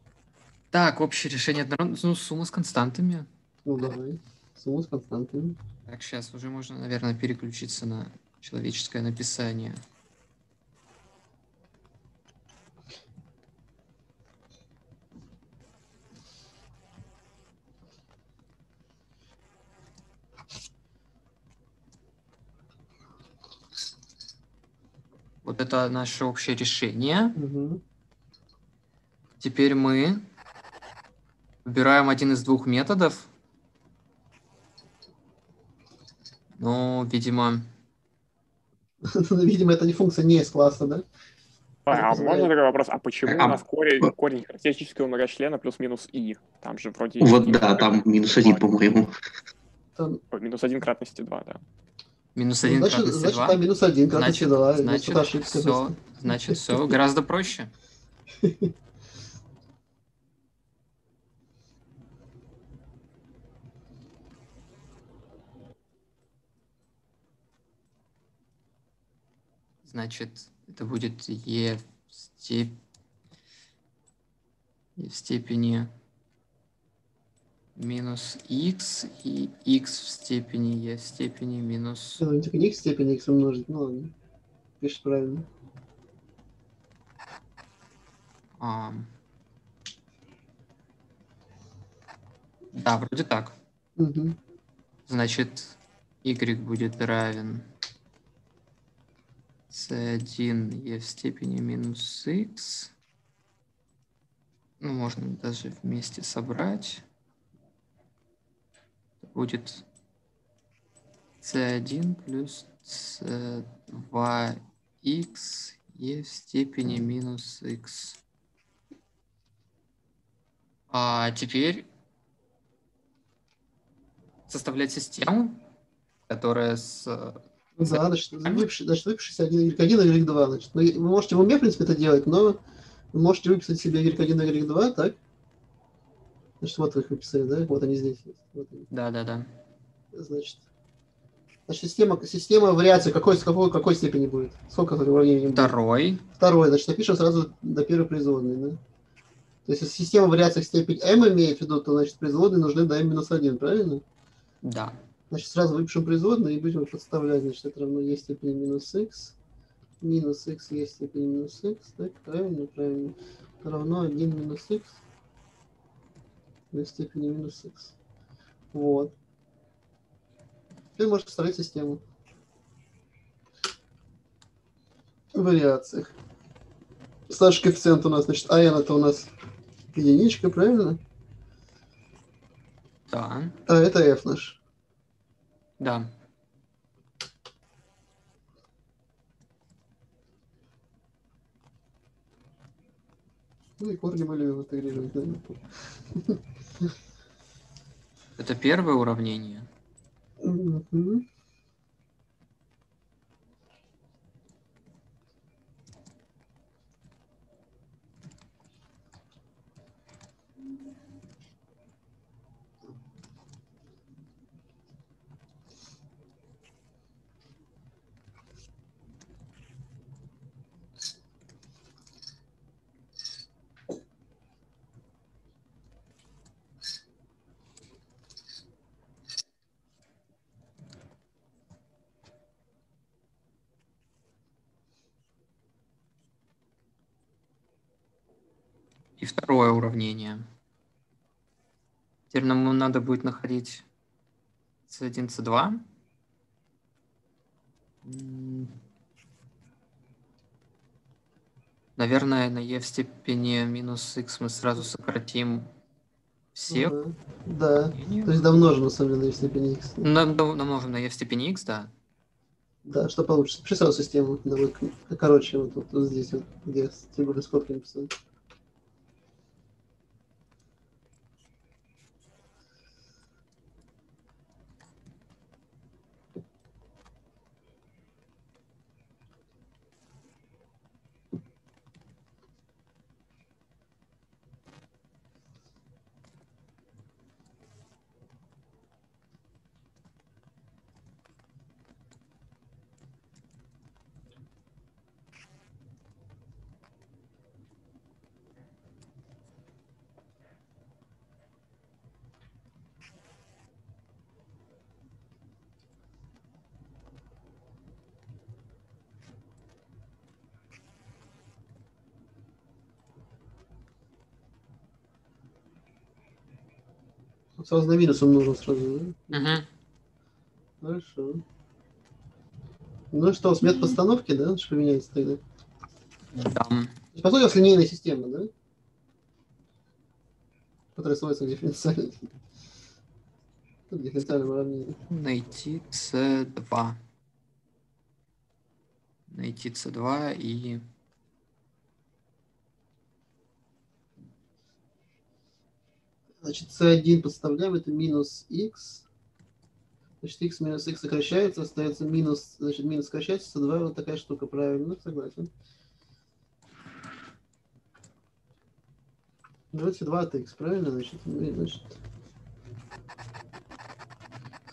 Так, общее решение однородно. Ну, сумма с константами. Ну, давай. Сумму с константами. Так, сейчас уже можно, наверное, переключиться на человеческое написание. Вот это наше общее решение. Мгм. Теперь мы выбираем один из двух методов. Ну, видимо, Видимо, это не функция не из класса, да? А, а можно такой вопрос? А почему А- у нас корень, корень характеристического многочлена плюс-минус и? Там же вроде... Вот да, там минус один, по-моему. Там, Ой, Минус один кратности 2, да. минус ну, один значит, кратности значит, два. там минус один, как Значит, два. и значит, вот ошибка все, значит, все гораздо проще. Значит, это будет e в, степ... e в степени минус x и x в степени e в степени минус... Ну, типа не x степени x умножить, ну ладно. Пишешь правильно. ам. Да, вроде так. Мгм. Значит, y будет равен c1 e в степени минус x. Ну, можно даже вместе собрать. Будет c1 плюс c2x e в степени минус x. А теперь составлять систему, которая с... Ну Да, значит, выпиши, значит, выпишите один y1 и y2. Значит. Ну, вы можете в уме, в принципе, это делать, но вы можете выписать себе y1 и y2, так? Значит, вот вы их выписали, да? Вот они здесь. Вот они. Да-да-да. Значит, значит система, система вариации какой, какой, какой степени будет? Сколько уравнений будет? Второй. Второй, значит, напишем сразу до первой производной, да? То есть, если система вариаций степень m имеет в виду, то, значит, производные нужны до m-1, правильно? Да. Значит, сразу выпишем производные и будем подставлять. Значит, это равно e степени минус x. Минус x e степени минус x. Так, правильно, правильно. Равно 1 минус x. e степени минус x. Вот. Теперь можно вставить систему. В вариациях. Старший коэффициент у нас, значит, АН это у нас единичка, правильно? Да. А это f наш. Да. Ну и корни были интегрировать, да? Это первое уравнение. Мгм. И второе уравнение. Теперь нам надо будет находить c1, c2. М, Наверное, на e в степени минус x мы сразу сократим все Ага. Да. уравнения. То есть домножим на самом деле на степени x. Нам, нужно на e в степени x, да. Да, что получится? Пиши сразу систему. Вот, короче, вот, тут, вот здесь, вот, где с треугольной скобкой написано. На минус умножил сразу, да? Мгм. Хорошо. Ну что, с метод постановки, да? Что поменяется тогда? Да. По сути, у нас линейная система, да? Которая сводится к дифференциальной. К дифференциальному уравнению. Найти c2. Найти c2 и... Значит, c1 подставляем, это минус x. Значит, x минус x сокращается, остается минус, значит, минус сокращается, c2 вот такая штука, правильно, согласен. Давайте 2 от x, правильно, значит, значит,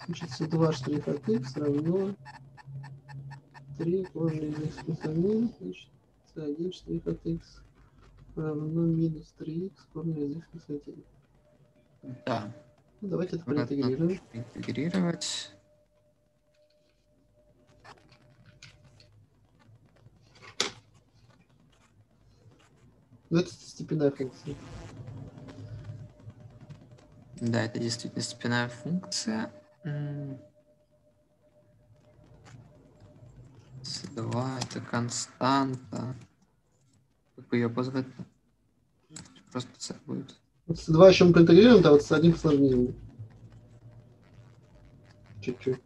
значит, c2 штрих от x равно 3 корня из x плюс 1, значит, c1 штрих от x равно минус 3x корня из x плюс 1. Да. Ну, давайте это проинтегрируем. Интегрировать. Ну, это степенная функция. Да, это действительно степенная функция. М. C2 это константа. Как бы ее позвать? Просто C будет. С 2 еще мы проинтегрируем, да, вот с одним сложнее. Чуть-чуть.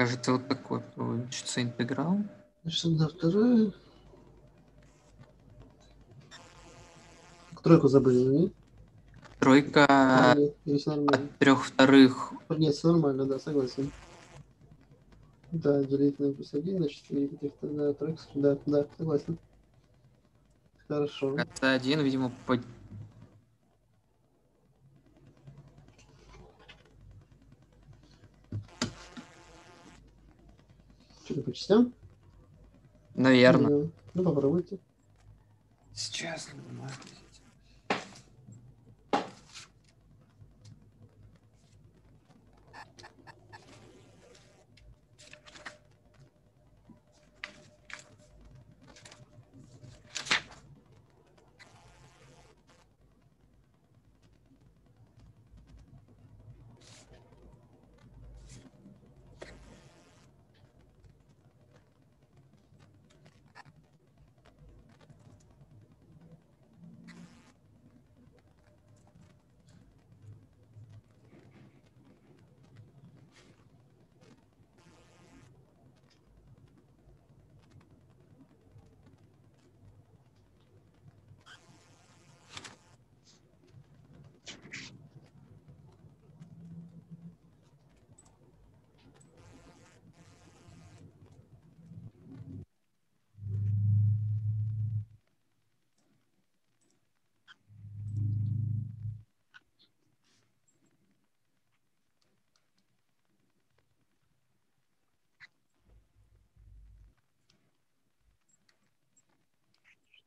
Кажется, вот такой получится интеграл. Значит, да, второе. Тройку забыли, нет? Тройка А, нет, от трех вторых. Нет, всё нормально, да, согласен. Да, делить на плюс один, значит, и каких-то, да, тройка, да, да, согласен. Хорошо. C1, видимо, по... Что-то по частям? Наверное. Ну, Ну, попробуйте. Сейчас бумажку взять.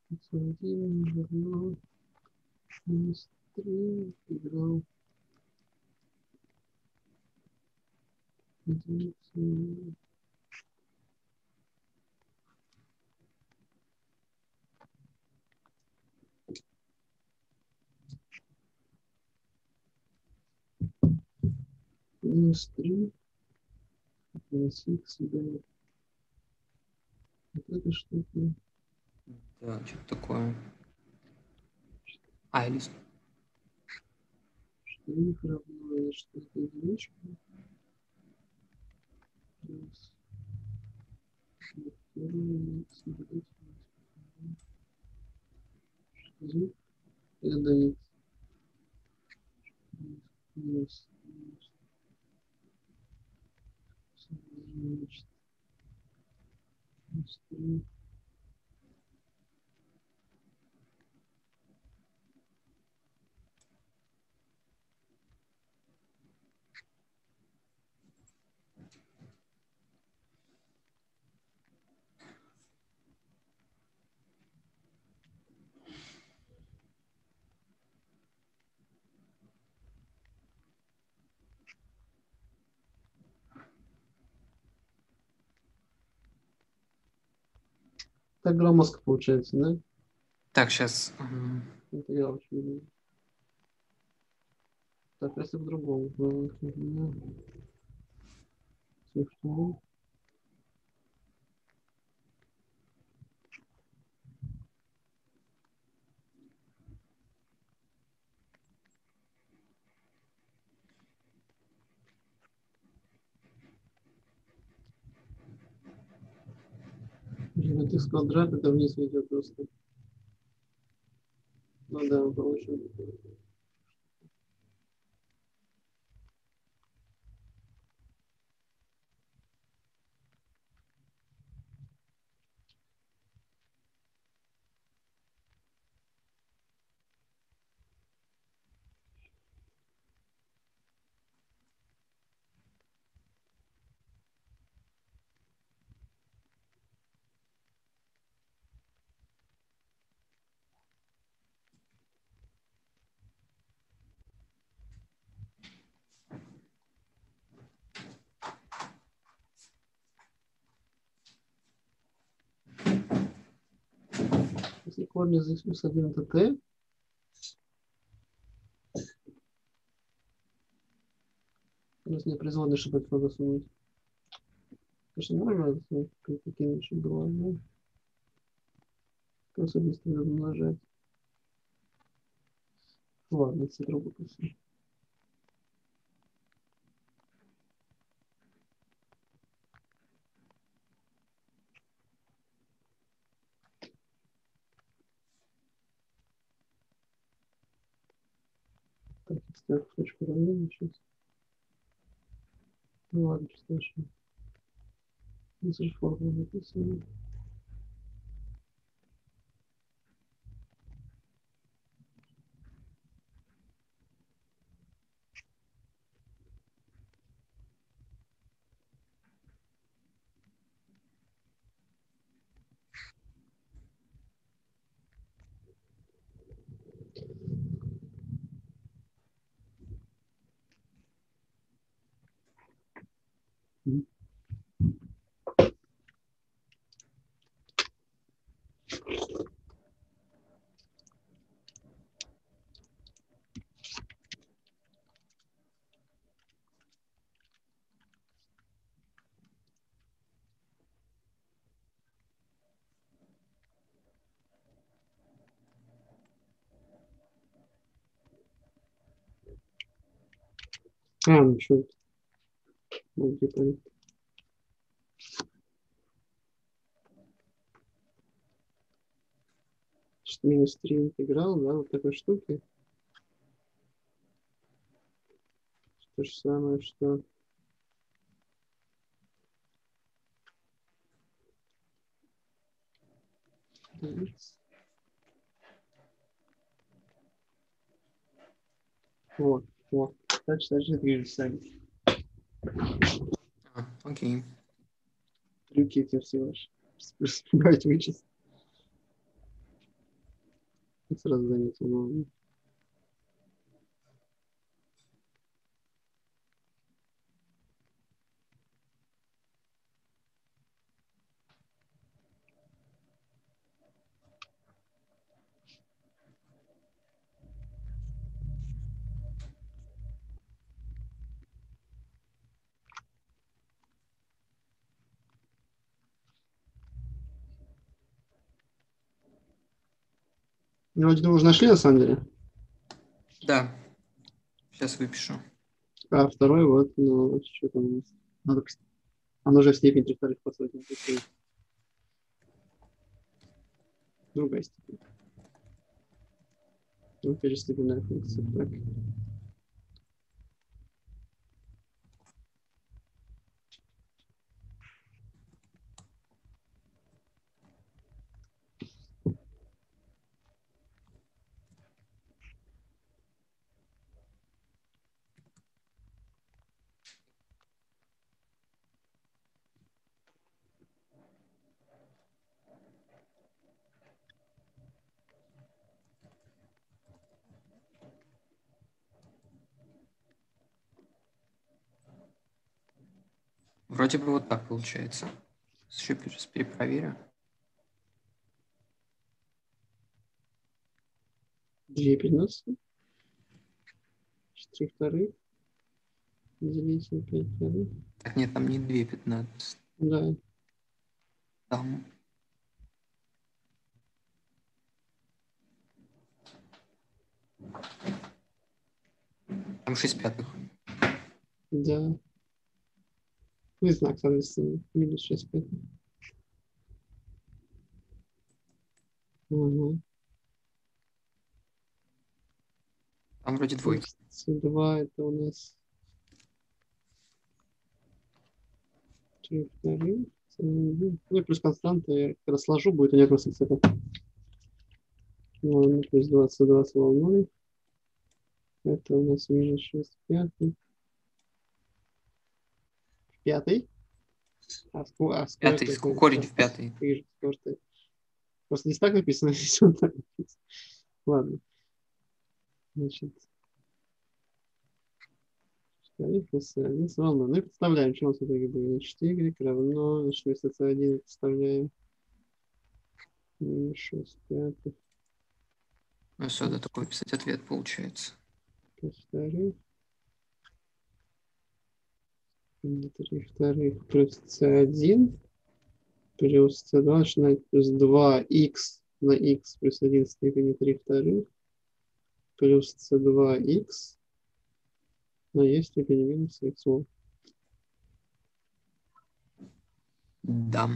Плюс один, равно минус три, интеграл. единицы. Минус три. Дает. Вот эта штука. Да, что-то такое. А, или... Что их равно, что это единичка. Плюс... Это дает минус, минус. Значит, 3. Так громоздко получается да Так, сейчас. Интеграл очевидно. Так, если по-другому. было, то у меня Смешно. Блин, вот x квадрат это вниз ведет просто. Ну да, мы получим. Если корень из x плюс 1 это t, плюс не производный, чтобы это надо сунуть. Конечно, можно прикинуть, чтобы было, но просто быстро надо умножать. Ладно, это другу Так, точку равнения сейчас. Ну ладно, что страшно. Здесь формула написана. А, ну что это? Ну, минус 3 интеграл, да, вот такой штуки. То же самое, что. Вот, вот. Значит, вижу сами. А, окей. Трюки эти лишь. Просто Брать вычесть. Сразу заметил. Ну, мы уже нашли, на самом деле. Да. Сейчас выпишу. А второй вот, ну, вот что там у нас. Надо... Оно уже в степени три вторых по сути. Другая степень. Ну, опять же, степенная функция. Так. Вроде бы вот так получается. Еще перепроверю. Две переносы. Четыре вторых. Делить на пять вторых. Так нет, там не 2.15. Да. Там. Там 6 пятых. Да. Ну и знак, соответственно, минус 6 пятых. Ага. Там вроде двойки. С2 это у нас три вторых. Ну плюс константа я сложу, будет у нее просто цифра. Ладно, плюс 22 с волной. Это у нас минус 6 пятый. Пятый? А, ску- а сколько Пятый, это? корень в пятый. Сколько. Просто здесь так написано, здесь вот так написано. Ладно. Значит. Тариф S1 с волной. Ну и подставляем, что у нас в итоге будет. Значит, y равно, значит, вместо c1 подставляем минус 6 пятых Ну все, да, такой писать ответ получается. плюс вторых. 3 вторых плюс c1 плюс c2 начинает плюс 2x на x плюс 1 в степени 3 вторых плюс c2x на e в степени минус x. Да.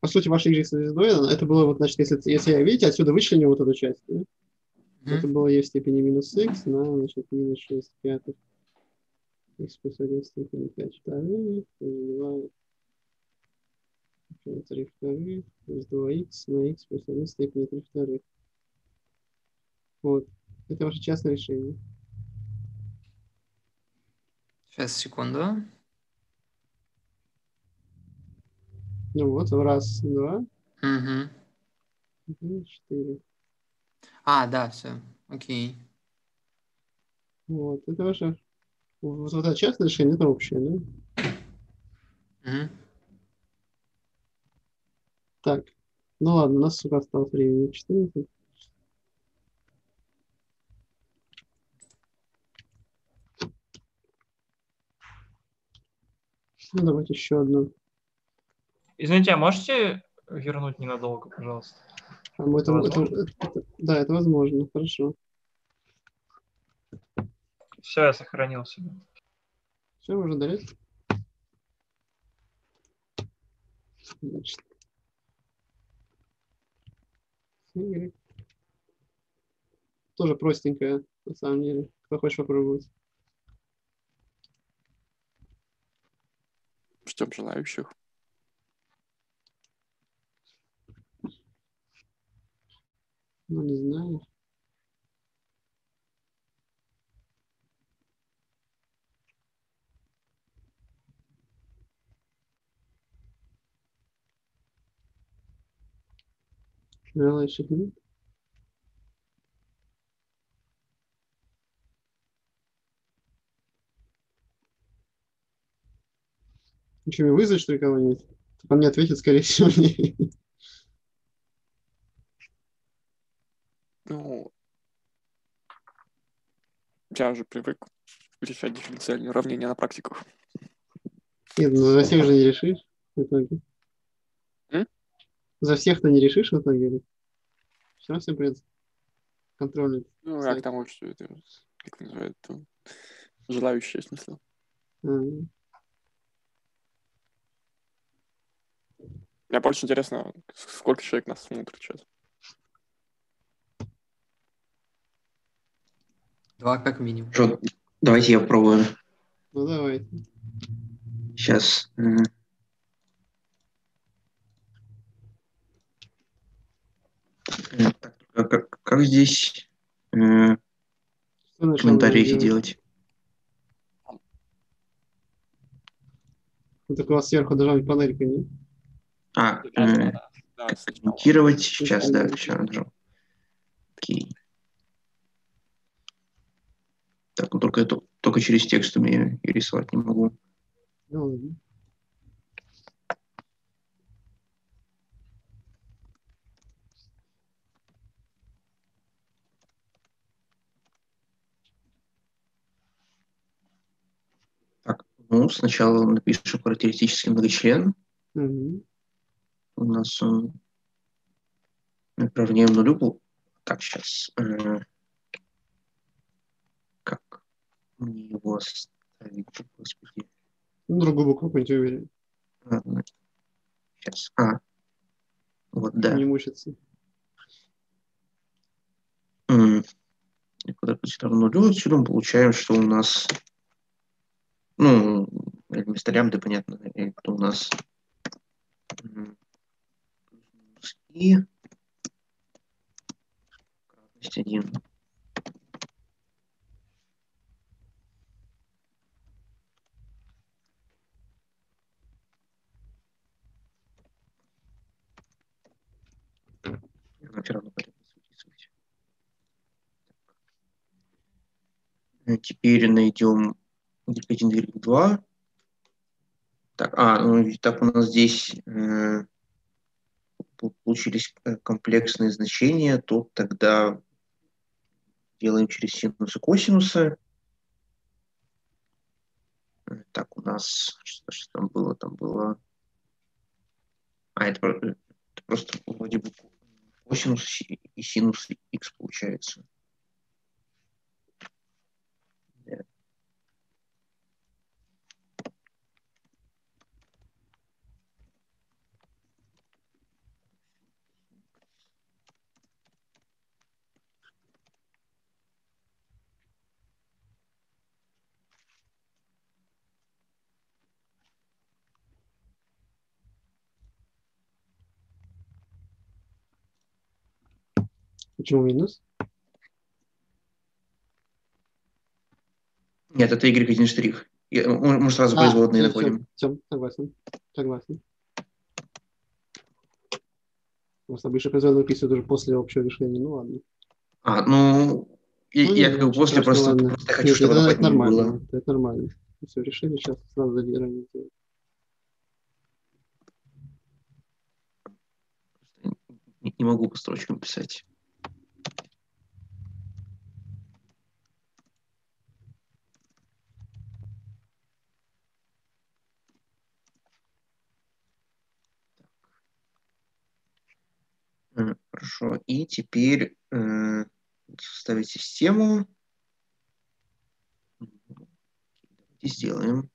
По сути, ваш y со звездой, это было вот, значит, если, если я, видите, отсюда вычленю вот эту часть, да? Мгм. Это было e в степени минус x на, значит, минус 6 пятых. X плюс 1 в степени 5 вторых, плюс 2, 3 вторых, плюс 2x на x плюс 1 в степени 3 вторых. Вот. Это ваше частное решение. Сейчас, секунду. Ну вот, раз, два, Мгм. три, четыре. А, да, все. Окей. Вот. Это ваше... Вот это частное решение, это общее, да? Мгм. Так. Ну ладно, у нас сколько осталось времени? 14. Ну, давайте еще одну. Извините, а можете вернуть ненадолго, пожалуйста? А мы это, это- это- да, это возможно. Хорошо. Все, я сохранил себе. Все, можно? Значит. Y. Тоже простенькая, на самом деле. Кто хочет попробовать? Ждем желающих. Ну, не знаю. желающих нет. Ну что, вызвать, что ли, кого-нибудь? Он мне ответит, скорее всего, не. Ну, я уже привык решать дифференциальные уравнения на практиках. Нет, ну за всех же не решишь в итоге. За всех-то не решишь в итоге. Все равно всем придется контролить. Ну, я Кстати. к тому, что это, как называют, то, желающие, в смысле. А, Мне больше интересно, сколько человек нас смотрит сейчас. Два как минимум. Хорошо, давайте я попробую. Ну давай. Сейчас. Как, как- как здесь э, комментарии делать? Вот так у вас сверху должна быть панелька, не? А, э, да. Комментировать сейчас, да, все, нажал. Окей. Так, ну только только через текст умею и рисовать не могу. Ну, ладно. Так, ну, сначала напишем характеристический многочлен. Мгм. У нас он равняем нулю. был. Так, сейчас. Как мне его ставить, господи. Ну, другую букву какую-нибудь выбери. Ладно. Сейчас. А. Вот, да. Не мучиться. Когда равно нулю, отсюда мы получаем, что у нас, ну, вместо лямбды, понятно, и что у нас и кратность 1. Она все равно пойдет записывать. Э, Теперь найдем y1, y2. Так, а, ну, и так у нас здесь э, пол- получились э, комплексные значения, то тогда делаем через синусы, косинусы. Э, Так, у нас, что, что там было? Там было... А, это, это просто вроде бы косинус и и синус x получается. Да. Почему минус? Нет, это y1 штрих. Я- Мы сразу А, производные находим. всё, согласен. Согласен. Просто обычно производную выписывают уже после общего решения. Ну ладно. А, ну, и- Ну, я как бы после просто, ладно. просто хочу, Нет, чтобы это, это нормально. было. Это нормально. Все, решили сейчас сразу задержание сделать. Не могу по строчкам писать. М, Хорошо. И теперь э, составить систему. Давайте сделаем.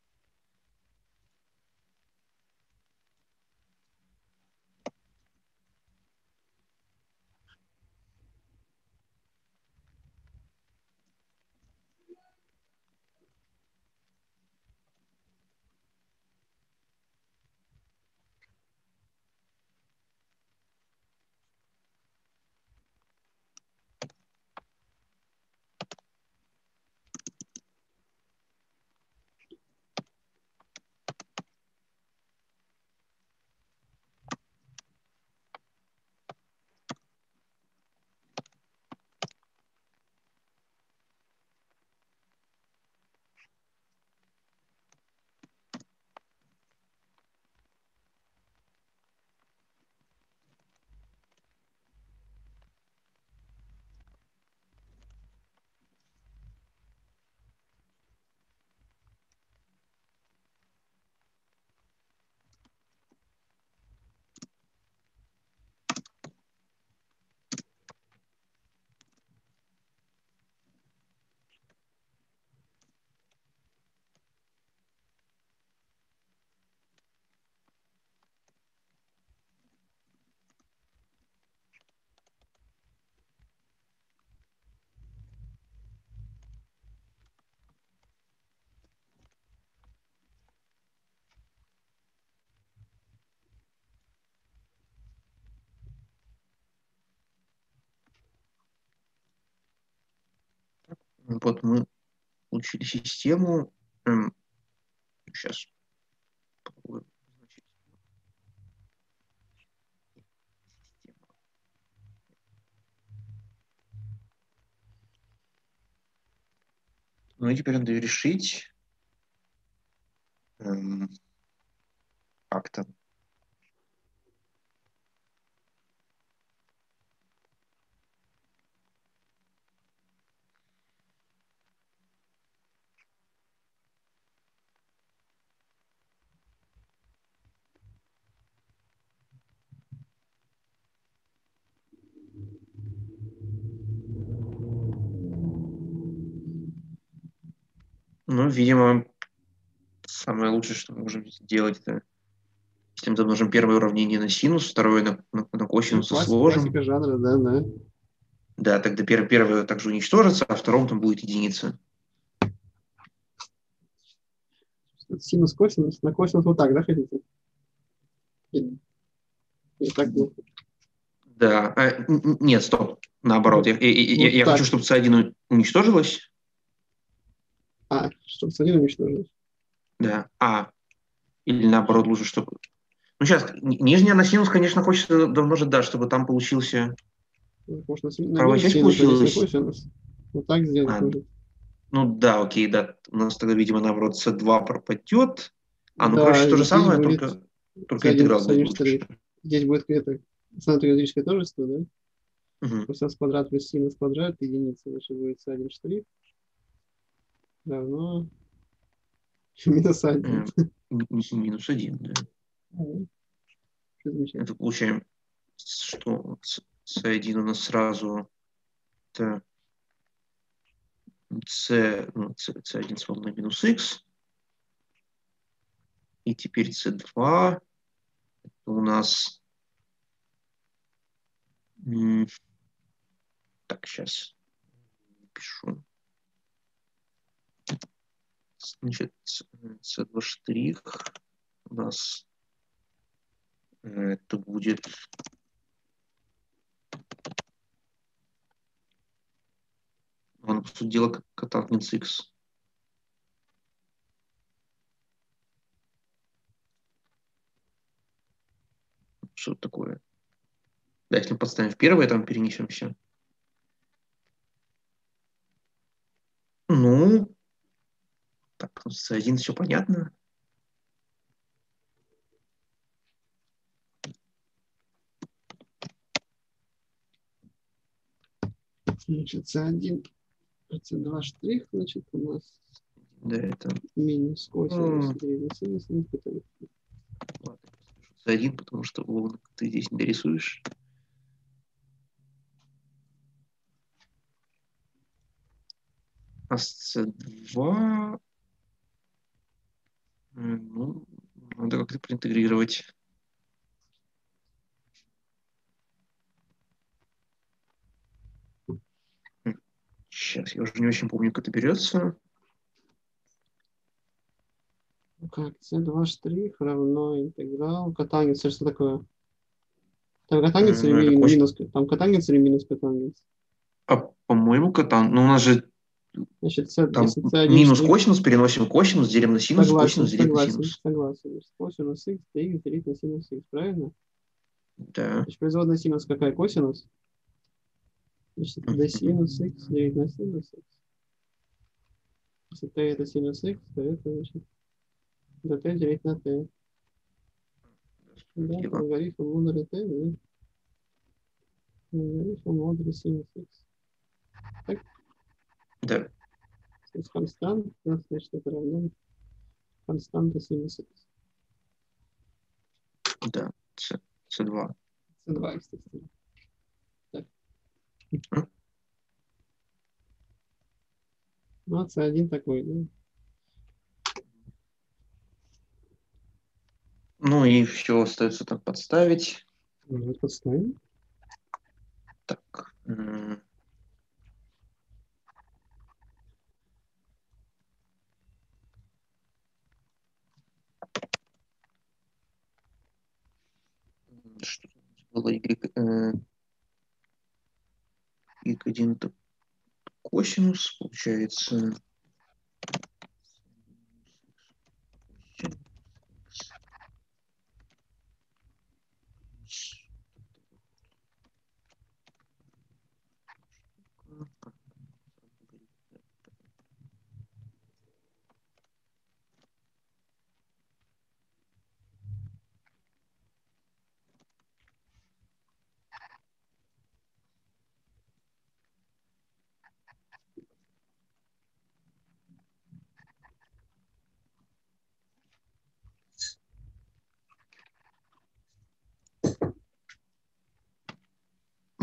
Вот мы получили систему. Сейчас. Ну и теперь надо решить. Эм, как-то. Ну, видимо, самое лучшее, что мы можем сделать, это если мы первое уравнение на синус, второе на, на, на косинус Ну, сложим. Жанра, да, да. Да, тогда пер- первое также уничтожится, а втором там будет единица. Синус, косинус. На косинус вот так, да, хотите? Или так было? Да. А, нет, стоп. Наоборот. Я, я- Вот я так. хочу, чтобы c1 уничтожилось. А, чтобы один уничтожить. Да. А. Или наоборот, лучше, чтобы... Ну, сейчас, ни- нижняя на синус, конечно, хочется домножить, да, чтобы там получился... Может, на, Правая часть получилась? Вот так сделать А. Ну, да, окей, да. У нас тогда, видимо, наоборот, c2 пропадет. А, ну, Да, короче, то же самое, будет только, только C1 интеграл C1 будет лучше. Здесь будет это самое тождество, да? Мгм. Косинус квадрат плюс синус квадрат, единица, значит, будет с1 штрих. Равно минус 1. М, ми- ми- Минус один, да. Это получаем, что с- c1 у нас сразу это c, ну, c, c1 с волной минус x. И теперь c2 это у нас... Так, сейчас пишу. Значит, c- c2 штрих у нас э, это будет Он, по сути дела, как x. Что такое? Да, если мы подставим в первое, там перенесемся. Ну, так, с один все понятно. Значит, C1, C2 штрих, значит, у нас Да, это минус косинус, гривен синус, с один, потому что волны ты здесь не дорисуешь. А с C2 м, ну, надо как-то проинтегрировать. Сейчас, я уже не очень помню, как это берется. Как, C2 штрих равно интеграл. Катангенс, это что такое? Там катангенс М, или ну, минус? Там катангенс или минус катангенс? А, по-моему, катан. Ну, у нас же Значит, там если C1 минус косинус, переносим косинус, делим на синус, Согласен, косинус, делим на согласен, синус. согласен. Косинус x dx делить на синус x, правильно? Да. Значит, производная синус какая? Косинус? Значит, d синус x делить на синус x. Если t это синус x, то это значит dt делить на t. Да, логарифм модуля t, да? Логарифм модуля синус x. Да. То есть констант, значит, это равно константа синус x. Да, С, С2. c2 x, кстати. Так. Ну, а c1 такой, да? Ну и все остается так подставить. Ну, подставим. Так. м, Что было? Y, э, Y1 это косинус, получается...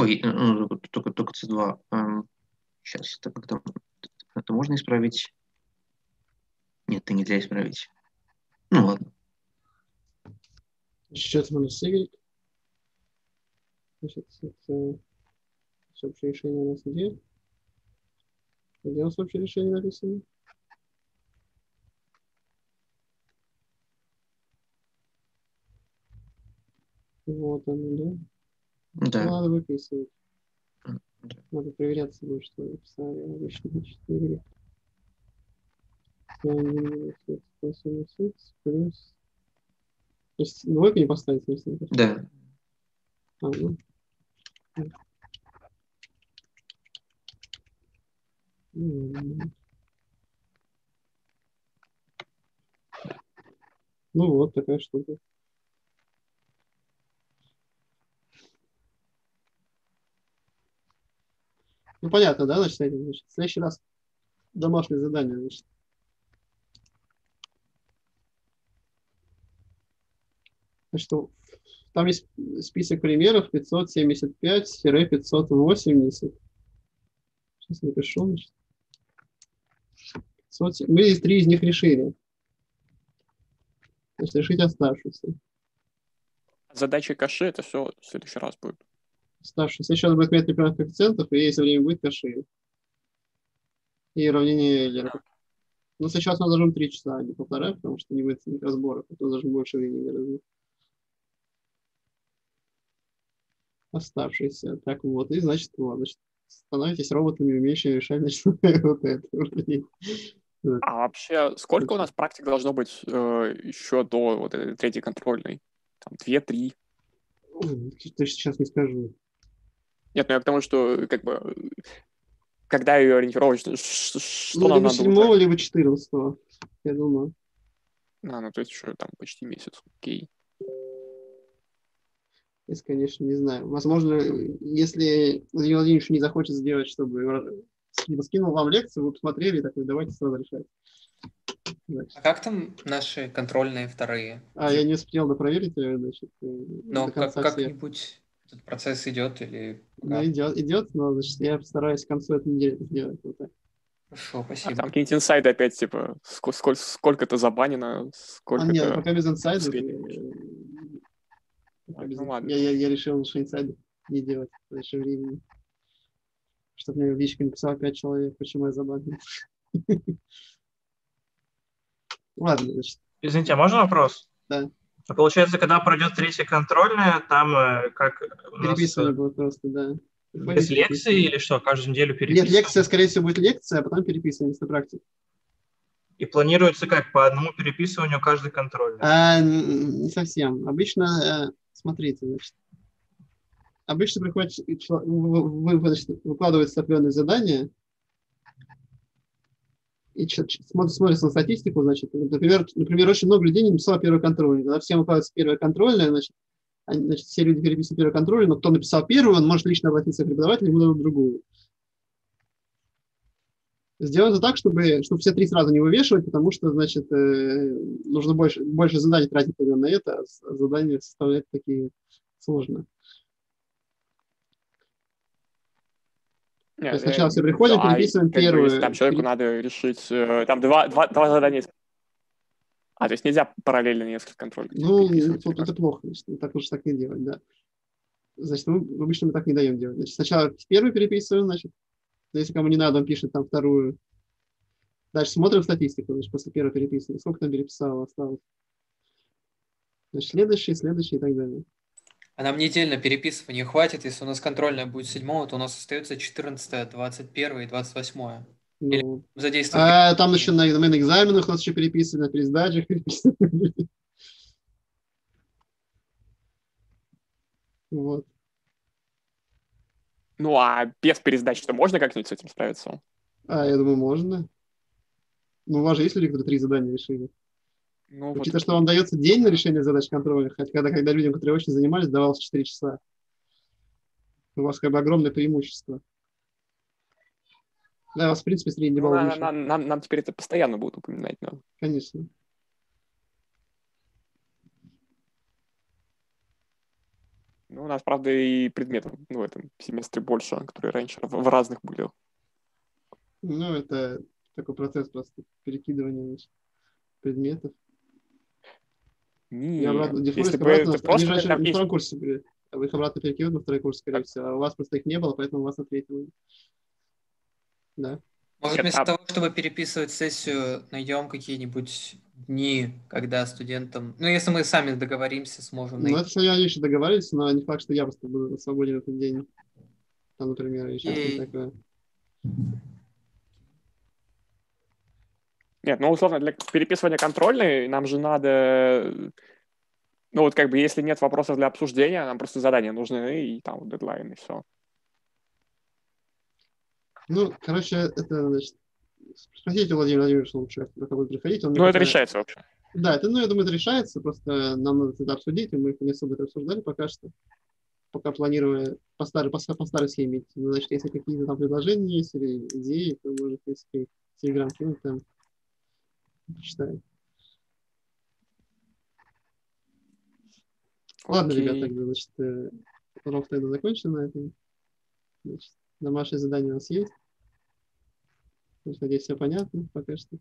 Ой, э, ну, только, только, только C2. Сейчас, это как-то это можно исправить? Нет, это нельзя исправить. Ну ладно. Счет минус Y. Значит, это общее решение у нас где? Где у нас общее решение написано? Вот оно, да? Ну, Да. Надо выписывать. Да. Надо проверять собой, что вы написали обычно на 4. минус x косинус x плюс... То есть двойку не поставить, если? Да. А, ну. Ну. Ну вот такая штука. Ну понятно, да, значит, этим, значит, в следующий раз домашнее задание, значит. Значит, там есть список примеров 575-580. Сейчас напишу. Значит. 500 Мы из три из них решили. Значит, решить оставшиеся. Задача каши это все в следующий раз будет. Оставшиеся. Еще будет метод непрерывных коэффициентов, и если время будет, каши. И уравнение Эйлера. Ну, сейчас мы зажмем три часа, а не полтора, потому что не будет разборов, а то зажмем больше времени гораздо. Оставшиеся. Так вот, и значит, вот, значит, становитесь роботами, умеющими решать значит, вот это. А вообще, сколько у нас практик должно быть э, еще до вот этой третьей контрольной? Там две-три. Точно сейчас не скажу. Нет, ну я к тому, что как бы э, когда ее ориентировочно, что Ну, нам либо надо 7 будет? либо 14 я думаю. А, ну то есть еще там почти месяц. Окей. Если, конечно, не знаю. Возможно, если Владимир Владимирович не захочет сделать, чтобы скинул вам лекцию, вы посмотрели и такой, давайте сразу решать. Значит. А как там наши контрольные вторые? А, я не успел допроверить, э, значит, э, Но до как, как-нибудь этот процесс идет или... Ну, как? идет, идет, но значит, я постараюсь к концу этой недели это сделать. Вот так. Хорошо, А спасибо. там какие-нибудь инсайды опять, типа, ско- сколь- сколько-то забанено, А, сколько нет, пока без инсайдов. э, пока Ну, без- ладно. Я, я, я решил лучше инсайды не делать раньше времени. Чтобы мне в личке написал 5 человек, почему я забанил. Ладно, значит, Извините, а можно вопрос? Да. А получается, когда пройдет третья контрольная, там э, как у нас, переписывание э, будет просто, да. без лекции или что, каждую неделю Нет, переписывать? лекция, скорее всего, будет лекция, а потом переписывание вместо практики. И планируется как, по одному переписыванию каждой контрольной? А, не совсем. Обычно, э, смотрите, значит, обычно приходит, вы- выкладывается определенное задание, и смотрится на статистику, значит, например, например, очень много людей не написало первую контрольную. Когда всем выкладывается первая контрольная, значит, они- значит, все люди переписывают первую контрольную, но кто написал первую, он может лично обратиться к преподавателю, ему дадут другую. Сделано так, чтобы, чтобы все три сразу не вывешивать, потому что, значит, э, нужно больше, больше заданий тратить на это, а задания составлять такие сложно. Не, То есть э, сначала все приходят, а, переписываем бы, первую. там человеку надо решить, э, там два, два, два задания. А, то есть нельзя параллельно несколько контролей Ну, вот мне это плохо, значит, ну, так лучше так не делать, да. Значит, мы обычно мы так не даем делать. Значит, сначала первую переписываем, значит, если кому не надо, он пишет там вторую. Дальше смотрим статистику, значит, после первой переписывания, сколько там переписало, осталось. Значит, следующий, следующий и так далее. А нам недельно переписывания хватит, если у нас контрольная будет 7, то у нас остается 14, 21 и 28. Ну, Задействовать. а там еще на, на экзаменах у нас еще переписывали, на пересдачах переписывали. Вот. Ну, а без пересдачи-то можно как-нибудь с этим справиться? А, я думаю, можно. Ну, у вас же есть люди, которые три задания решили? Ну, вот Учитывая, что вам дается день на решение задач контроля, хотя когда, когда людям, которые очень занимались, давалось 4 часа. У вас как бы огромное преимущество. Да, у вас, в принципе, средний ну, балл на- выше. на- нам, нам теперь это постоянно будут упоминать. да. Конечно. Ну, у нас, правда, и предметов ну, в этом семестре больше, которые раньше в, в разных были. Ну, это такой процесс просто перекидывания значит, предметов. Не, И обратно, если дефолт бы обратно, ты они просто же на втором курсе были. Вы их обратно перекидывают на второй курс, скорее Так. всего. А у вас просто их не было, поэтому у вас на третьем. Да. Может, Нет, вместо того, чтобы переписывать сессию, найдем какие-нибудь дни, когда студентам... Ну, если мы сами договоримся, сможем Ну, найти. это свои они еще договаривались, но не факт, что я просто буду свободен в этот день. Там, например, еще Ей. что-то такое. Нет, ну, условно, для переписывания контрольной нам же надо... Ну, вот как бы, если нет вопросов для обсуждения, нам просто задания нужны, и там вот дедлайн, и все. Ну, короче, это, значит, спросите Владимир Владимирович лучше, пока будет приходить. Он Ну, это решается вообще. Да, это, ну, я думаю, это решается, просто нам надо это обсудить, и мы их не особо это обсуждали пока что. Пока планируя по старой, по, по старой схеме. Ну, Значит, если какие-то там предложения есть или идеи, то может, если Телеграм кинуть там, почитаем. Ладно, Окей. ребята, тогда, значит, э, урок тогда закончен на этом. Значит, домашнее задание у нас есть. Надеюсь, все понятно пока что.